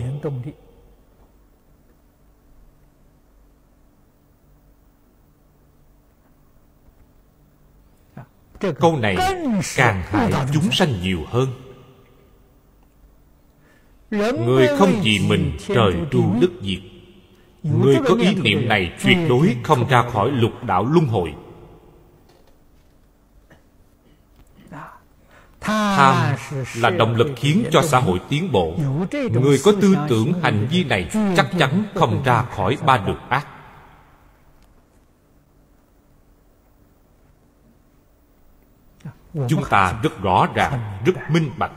câu này càng hại chúng sanh nhiều hơn. Người không vì mình trời tru đất diệt. Người có ý niệm này tuyệt đối không ra khỏi lục đạo luân hồi. Tham là động lực khiến cho xã hội tiến bộ. người có tư tưởng hành vi này chắc chắn không ra khỏi ba đường ác chúng ta rất rõ ràng rất minh bạch.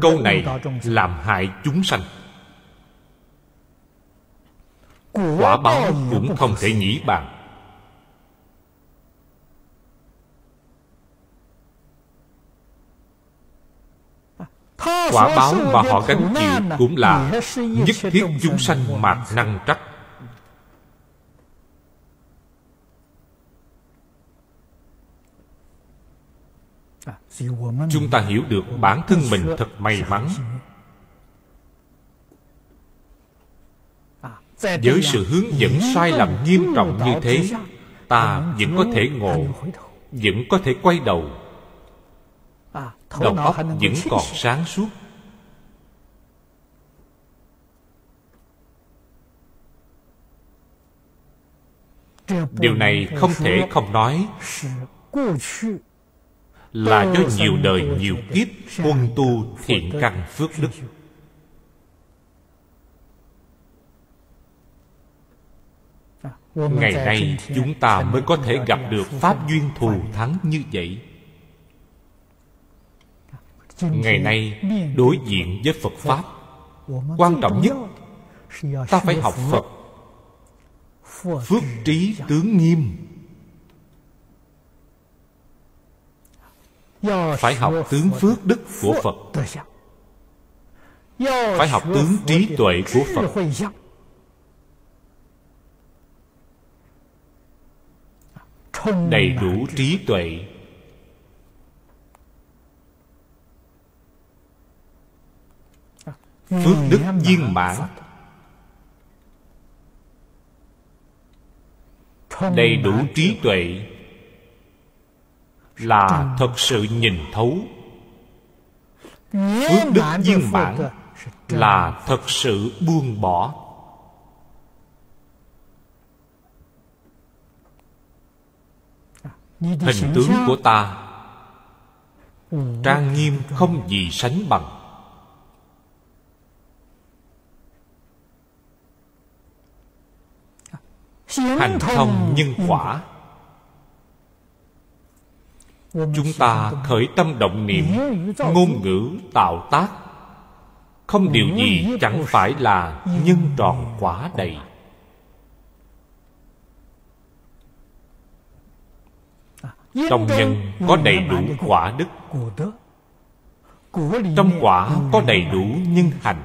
Câu này làm hại chúng sanh. Quả báo cũng không thể nghĩ bàn. Quả báo mà họ gánh chịu cũng là nhất thiết chúng sanh mạt năng trách chúng ta hiểu được bản thân mình thật may mắn. Với sự hướng dẫn sai lầm nghiêm trọng như thế ta vẫn có thể ngộ vẫn có thể quay đầu. Đầu óc vẫn còn sáng suốt. Điều này không thể không nói là do nhiều đời nhiều kiếp huân tu thiện căn phước đức. ngày nay chúng ta mới có thể gặp được pháp duyên thù thắng như vậy. Ngày nay đối diện với phật pháp quan trọng nhất ta phải học phật. Phước trí tướng nghiêm phải học tướng phước đức của phật. Phải học tướng trí tuệ của phật. Đầy đủ trí tuệ. Phước đức viên mãn. Đầy đủ trí tuệ là thật sự nhìn thấu. Phước đức viên mãn là thật sự buông bỏ. Hình tướng của ta trang nghiêm không gì sánh bằng. Hành thông nhân quả chúng ta khởi tâm động niệm ngôn ngữ tạo tác. Không điều gì chẳng phải là nhân tròn quả đầy. Trong nhân có đầy đủ quả đức. trong quả có đầy đủ nhân hành.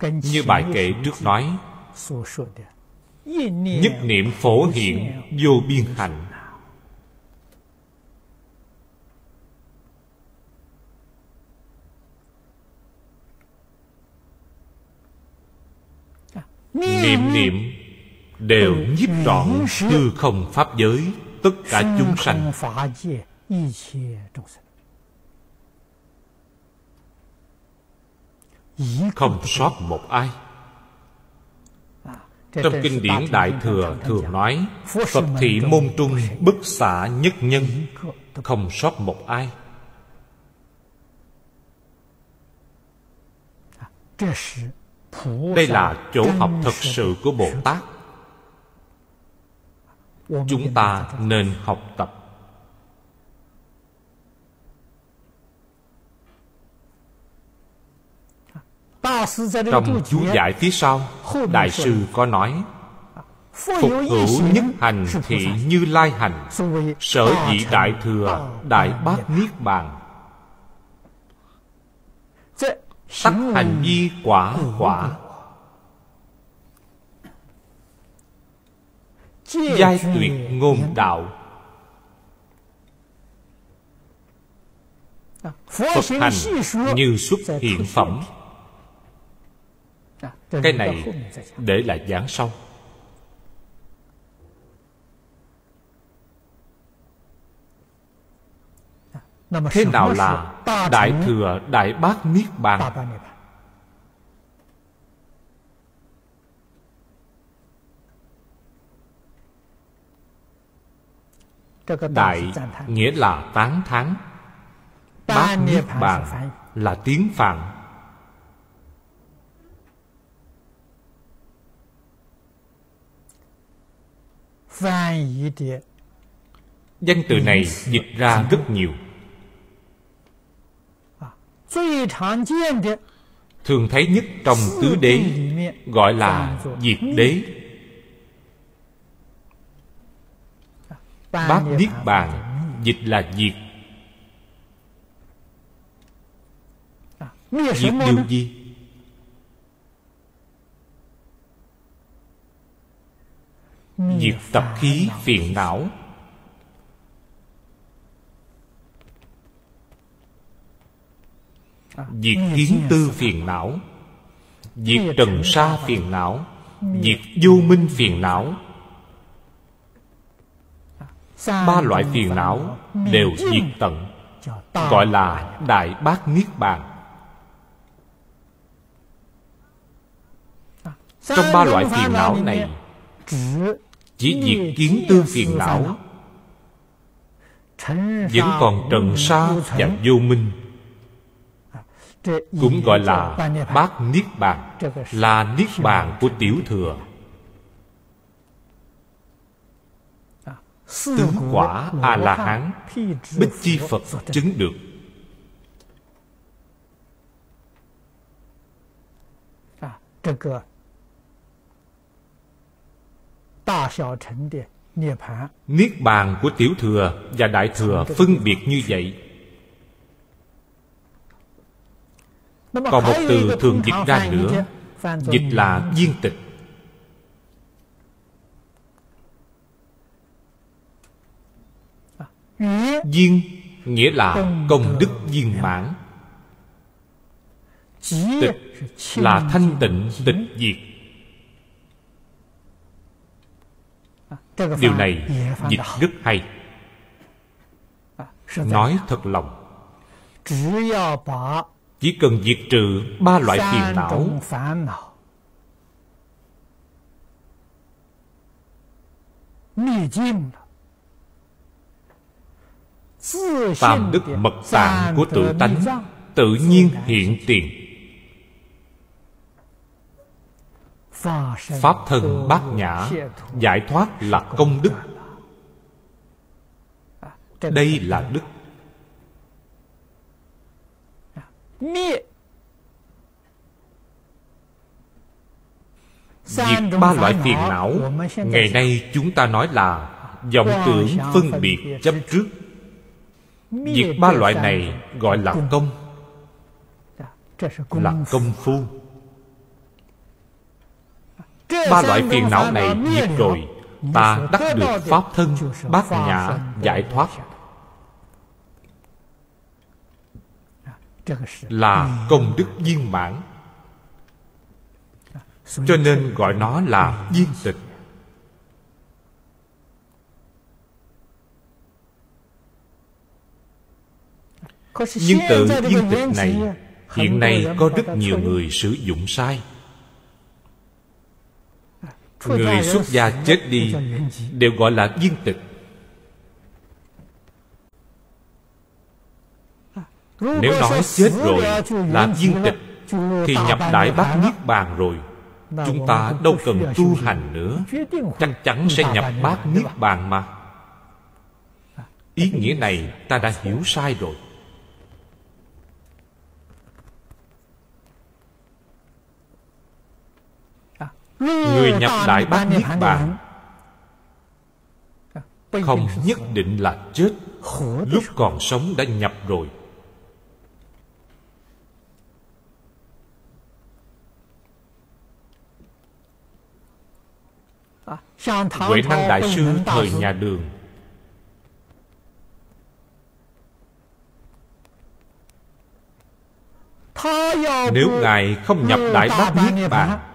Như bài kệ trước nói nhất niệm phổ hiện, vô biên hạnh niệm niệm đều nhiếp trọn hư không pháp giới, tất cả chúng sanh. Không sót một ai trong kinh điển đại thừa thường nói phật thị môn trung bất xả nhất nhân không sót một ai. Đây là chỗ học thật sự của bồ tát. Chúng ta nên học tập trong chú giải phía sau đại sư có nói phục hữu nhất hành thị như lai hành sở dĩ đại thừa đại bát niết bàn. Tắc hành vi quả quả. Giai tuyệt ngôn đạo. Phật hành như xuất hiện phẩm cái này để lại giảng sau. Thế nào là đại thừa đại bát niết bàn? Đại nghĩa là tán thán. Bát niết bàn là tiếng phạn danh từ này dịch ra rất nhiều. Thường thấy nhất trong tứ đế gọi là diệt đế. Bát niết bàn dịch là diệt diệt điều gì diệt tập khí phiền não. Diệt kiến tư phiền não. Diệt trần sa phiền não. Diệt vô minh phiền não. Ba loại phiền não đều diệt tận gọi là đại bát niết bàn. Trong ba loại phiền não này chỉ diệt kiến tư phiền não. vẫn còn trần sa và vô minh. Cũng gọi là bát niết bàn là niết bàn của tiểu thừa. Tứ quả a la hán bích chi phật chứng được niết bàn của tiểu thừa và đại thừa phân biệt như vậy. Còn một từ thường dịch ra nữa dịch là viên tịch. Viên nghĩa là công đức viên mãn. tịch là thanh tịnh tịch diệt điều này dịch rất hay. Nói thật lòng. Chỉ cần diệt trừ ba loại phiền não tam đức mật tạng của tự tánh tự nhiên hiện tiền pháp thân bát nhã, giải thoát là công đức. Đây là đức. Diệt ba loại phiền não, ngày nay chúng ta nói là dòng tưởng phân biệt chấp trước. Diệt ba loại này gọi là công. Là công phu ba loại phiền não này diệt rồi, ta đắc được pháp thân, bát nhã giải thoát. Là công đức viên mãn. Cho nên gọi nó là viên tịch. Nhưng tự viên tịch này, hiện nay có rất nhiều người sử dụng sai người xuất gia chết đi đều gọi là viên tịch. Nếu nói chết rồi là viên tịch thì nhập đại bát niết bàn rồi. Chúng ta đâu cần tu hành nữa. Chắc chắn sẽ nhập bát niết bàn mà. Ý nghĩa này ta đã hiểu sai rồi người nhập đại bát niết bàn. Không nhất định là chết. Lúc còn sống đã nhập rồi. Huệ Năng Đại Sư thời nhà Đường. Nếu Ngài không nhập Đại Bát Niết Bàn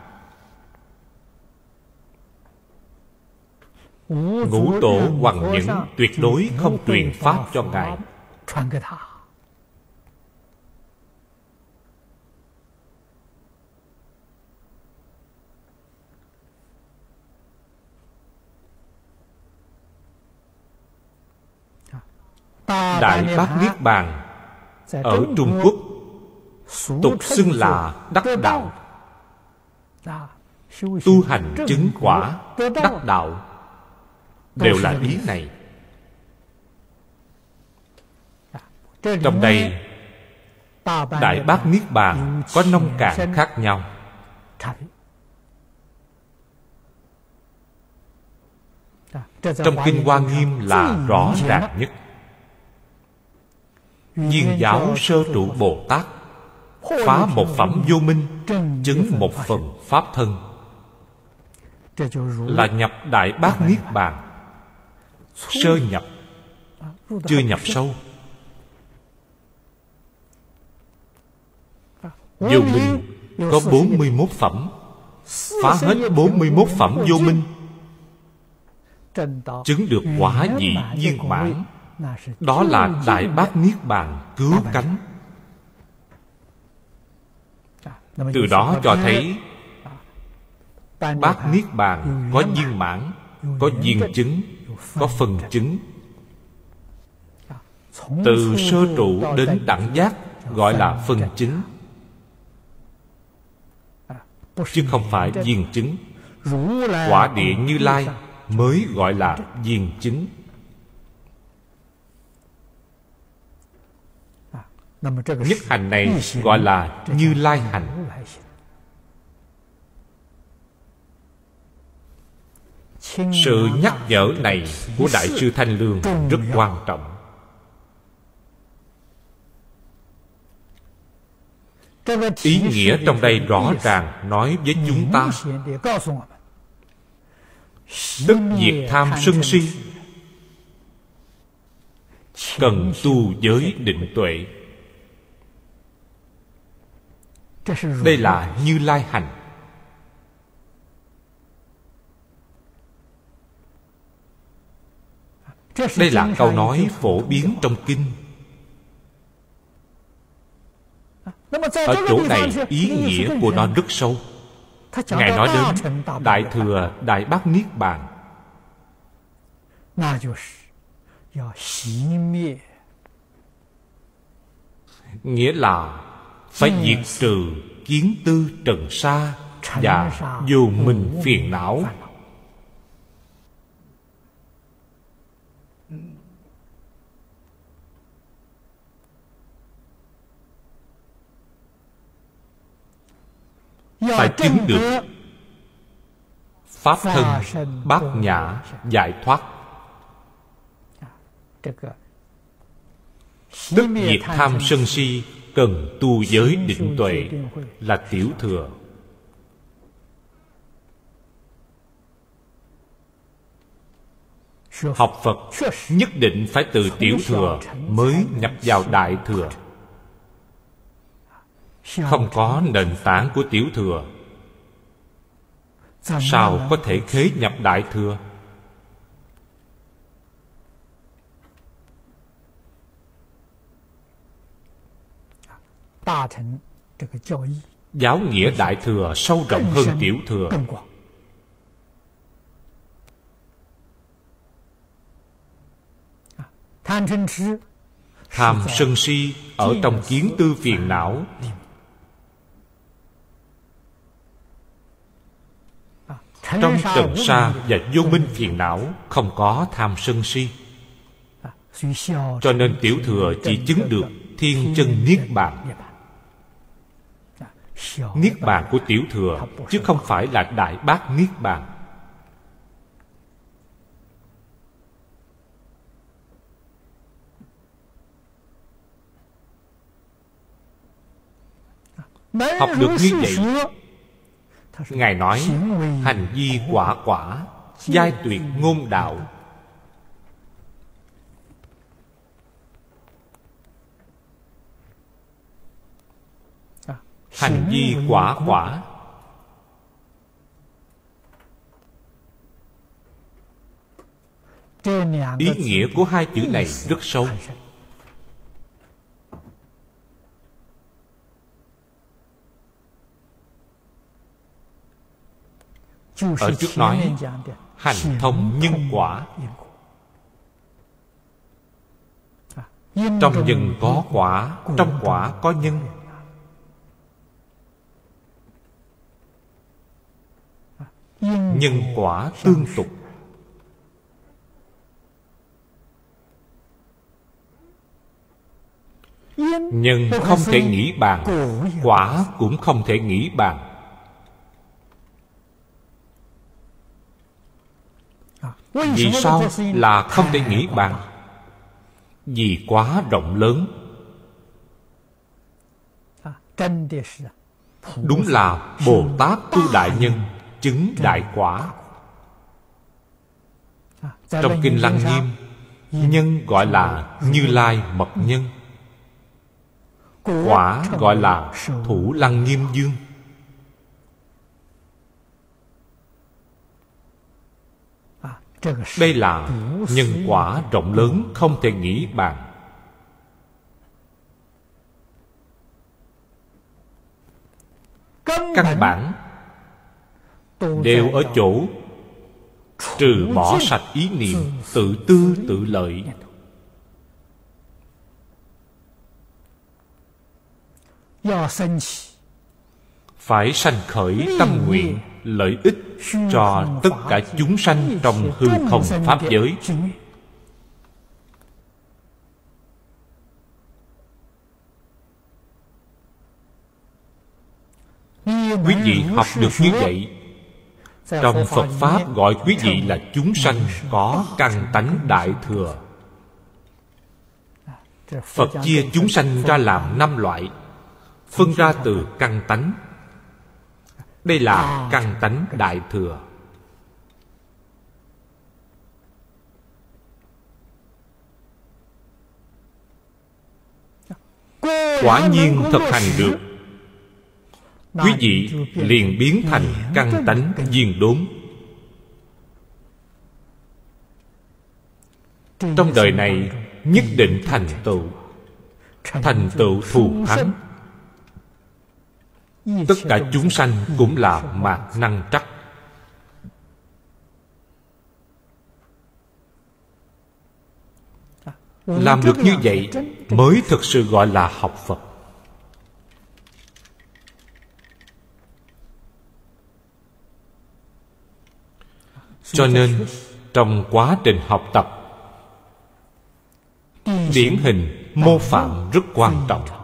Ngũ Tổ Hoàng Nhẫn tuyệt đối không truyền Pháp cho Ngài Đại Bát Niết Bàn Ở Trung Quốc Tục xưng là đắc đạo Tu hành chứng quả Đắc đạo Đều là ý này. Trong đây Đại Bát Niết Bàn Có nông cạn khác nhau. Trong Kinh Hoa Nghiêm là rõ ràng nhất. Viên giáo sơ trụ Bồ Tát Phá một phẩm vô minh Chứng một phần Pháp thân. Là nhập Đại Bát Niết Bàn Sơ nhập. Chưa nhập sâu. Vô minh. Có 41 phẩm. Phá hết 41 phẩm vô minh. Chứng được quả vị viên mãn. đó là đại bác niết bàn cứu cánh. Từ đó cho thấy bát niết bàn có viên mãn. có viên chứng có phần chứng. Từ sơ trụ đến đẳng giác gọi là phần chứng. Chứ không phải viên chứng. Quả địa như lai mới gọi là viên chứng. Nhất hành này gọi là như lai hành sự nhắc nhở này của đại sư thanh lương rất quan trọng. Ý nghĩa trong đây rõ ràng nói với chúng ta. Tức diệt tham sân si cần tu giới định tuệ. Đây là như lai hành. Đây là câu nói phổ biến trong kinh. Ở chỗ này ý nghĩa của nó rất sâu. Ngài nói đến đại thừa đại bát niết bàn. Nghĩa là phải diệt trừ kiến tư trần sa và vô minh phiền não phải chứng được pháp thân bát nhã giải thoát. Đức diệt tham sân si. Cần tu giới định tuệ là tiểu thừa. Học phật nhất định phải từ tiểu thừa mới nhập vào đại thừa không có nền tảng của tiểu thừa. Sao có thể khế nhập đại thừa? Giáo nghĩa đại thừa sâu rộng hơn tiểu thừa. Tham sân si ở trong kiến tư phiền não trong trần sa và vô minh phiền não không có tham sân si. Cho nên tiểu thừa chỉ chứng được thiên chân niết bàn. Niết bàn. Của tiểu thừa chứ không phải là đại bác niết bàn. Học được như vậy ngài nói, hành vi quả quả, giai tuyệt ngôn đạo. Hành vi quả quả. Ý nghĩa của hai chữ này rất sâu. Ở trước nói hành thông nhân quả. trong nhân có quả trong quả có nhân nhân quả tương tục. Nhân không thể nghĩ bàn quả cũng không thể nghĩ bàn vì sao là không thể nghĩ bàn? Vì quá rộng lớn. Đúng là bồ tát tu đại nhân chứng đại quả. Trong kinh lăng nghiêm nhân gọi là như lai mật nhân. Quả gọi là thủ lăng nghiêm dương đây là nhân quả rộng lớn không thể nghĩ bàn. Căn bản đều ở chỗ trừ bỏ sạch ý niệm tự tư tự lợi. Phải sanh khởi tâm nguyện lợi ích cho tất cả chúng sanh trong hư không pháp giới. quý vị học được như vậy trong phật pháp gọi quý vị là chúng sanh có căn tánh đại thừa. Phật chia chúng sanh ra làm năm loại phân ra từ căn tánh đây là căn tánh đại thừa. Quả nhiên thực hành được. Quý vị liền biến thành căn tánh viên đốn. Trong đời này nhất định thành tựu. Thành tựu thù thắng tất cả chúng sanh cũng là mạt năng trắc. Làm được như vậy mới thực sự gọi là học phật. Cho nên trong quá trình học tập điển hình mô phạm rất quan trọng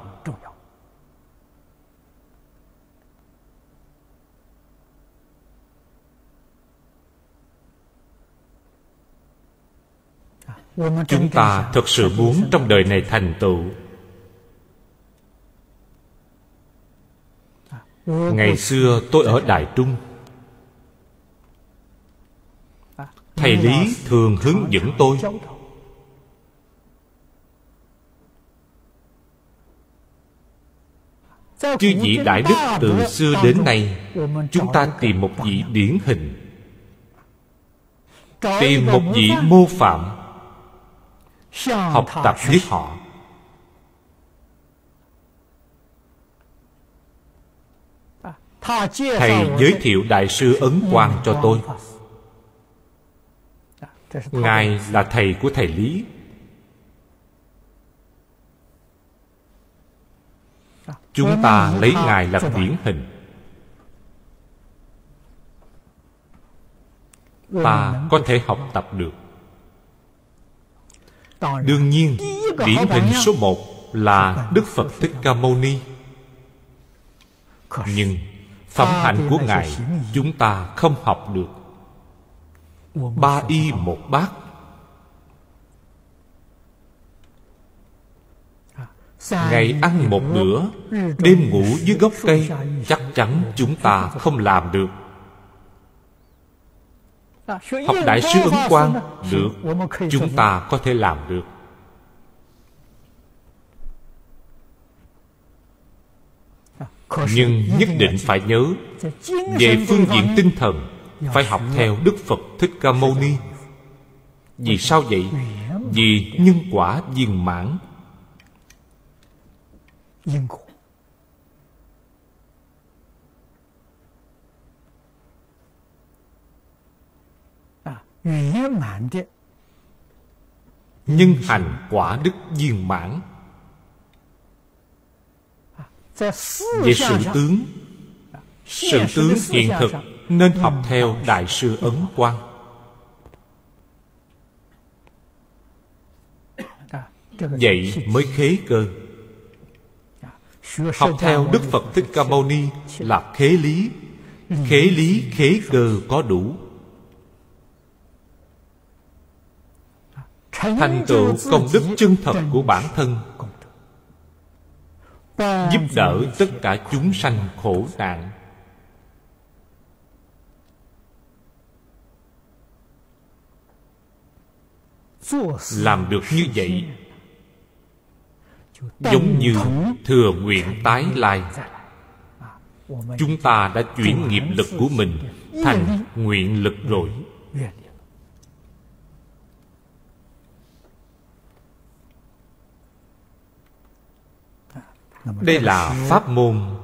chúng ta thật sự muốn trong đời này thành tựu. Ngày xưa tôi ở đại trung. Thầy lý thường hướng dẫn tôi. Chư vị đại đức từ xưa đến nay chúng ta tìm một vị điển hình. Tìm một vị mô phạm học tập với họ thầy giới thiệu đại sư ấn quang cho tôi。ngài là thầy của thầy lý。Chúng ta lấy ngài làm điển hình。ta có thể học tập được đương nhiên điển hình số một là đức phật thích ca mâu ni. Nhưng phẩm hạnh của ngài chúng ta không học được. Ba y một bát. Ngày ăn một bữa đêm ngủ dưới gốc cây chắc chắn chúng ta không làm được học đại sứ ấn quang được. Chúng ta có thể làm được. Nhưng nhất định phải nhớ về phương diện tinh thần phải học theo đức phật thích ca mâu ni. Vì sao vậy? Vì nhân quả viên mãn nhân hành quả đức viên mãn. Về sự tướng sự tướng hiện thực nên học theo đại sư ấn quang. Vậy mới khế cơ. Học theo đức phật thích ca mâu ni là khế lý. Khế lý khế cơ có đủ. Thành tựu công đức chân thật của bản thân. giúp đỡ tất cả chúng sanh khổ nạn. Làm được như vậy giống như thừa nguyện tái lai. Chúng ta đã chuyển nghiệp lực của mình thành nguyện lực rồi đây là pháp môn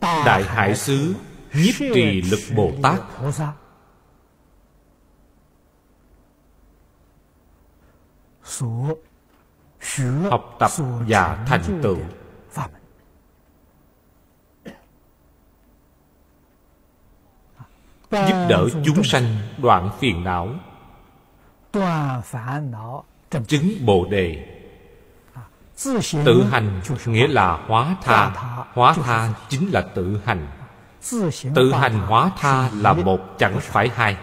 đại hải sứ nhiếp trì lực bồ tát. học tập và thành tựu. Giúp đỡ chúng sanh đoạn phiền não. Chứng bồ đề tự hành nghĩa là hóa tha hóa tha chính là tự hành。tự hành hóa tha là một chẳng phải hai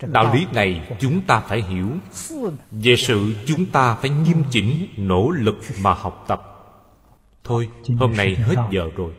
đạo lý này chúng ta phải hiểu。về sự chúng ta phải nghiêm chỉnh nỗ lực mà học tập。thôi hôm nay hết giờ rồi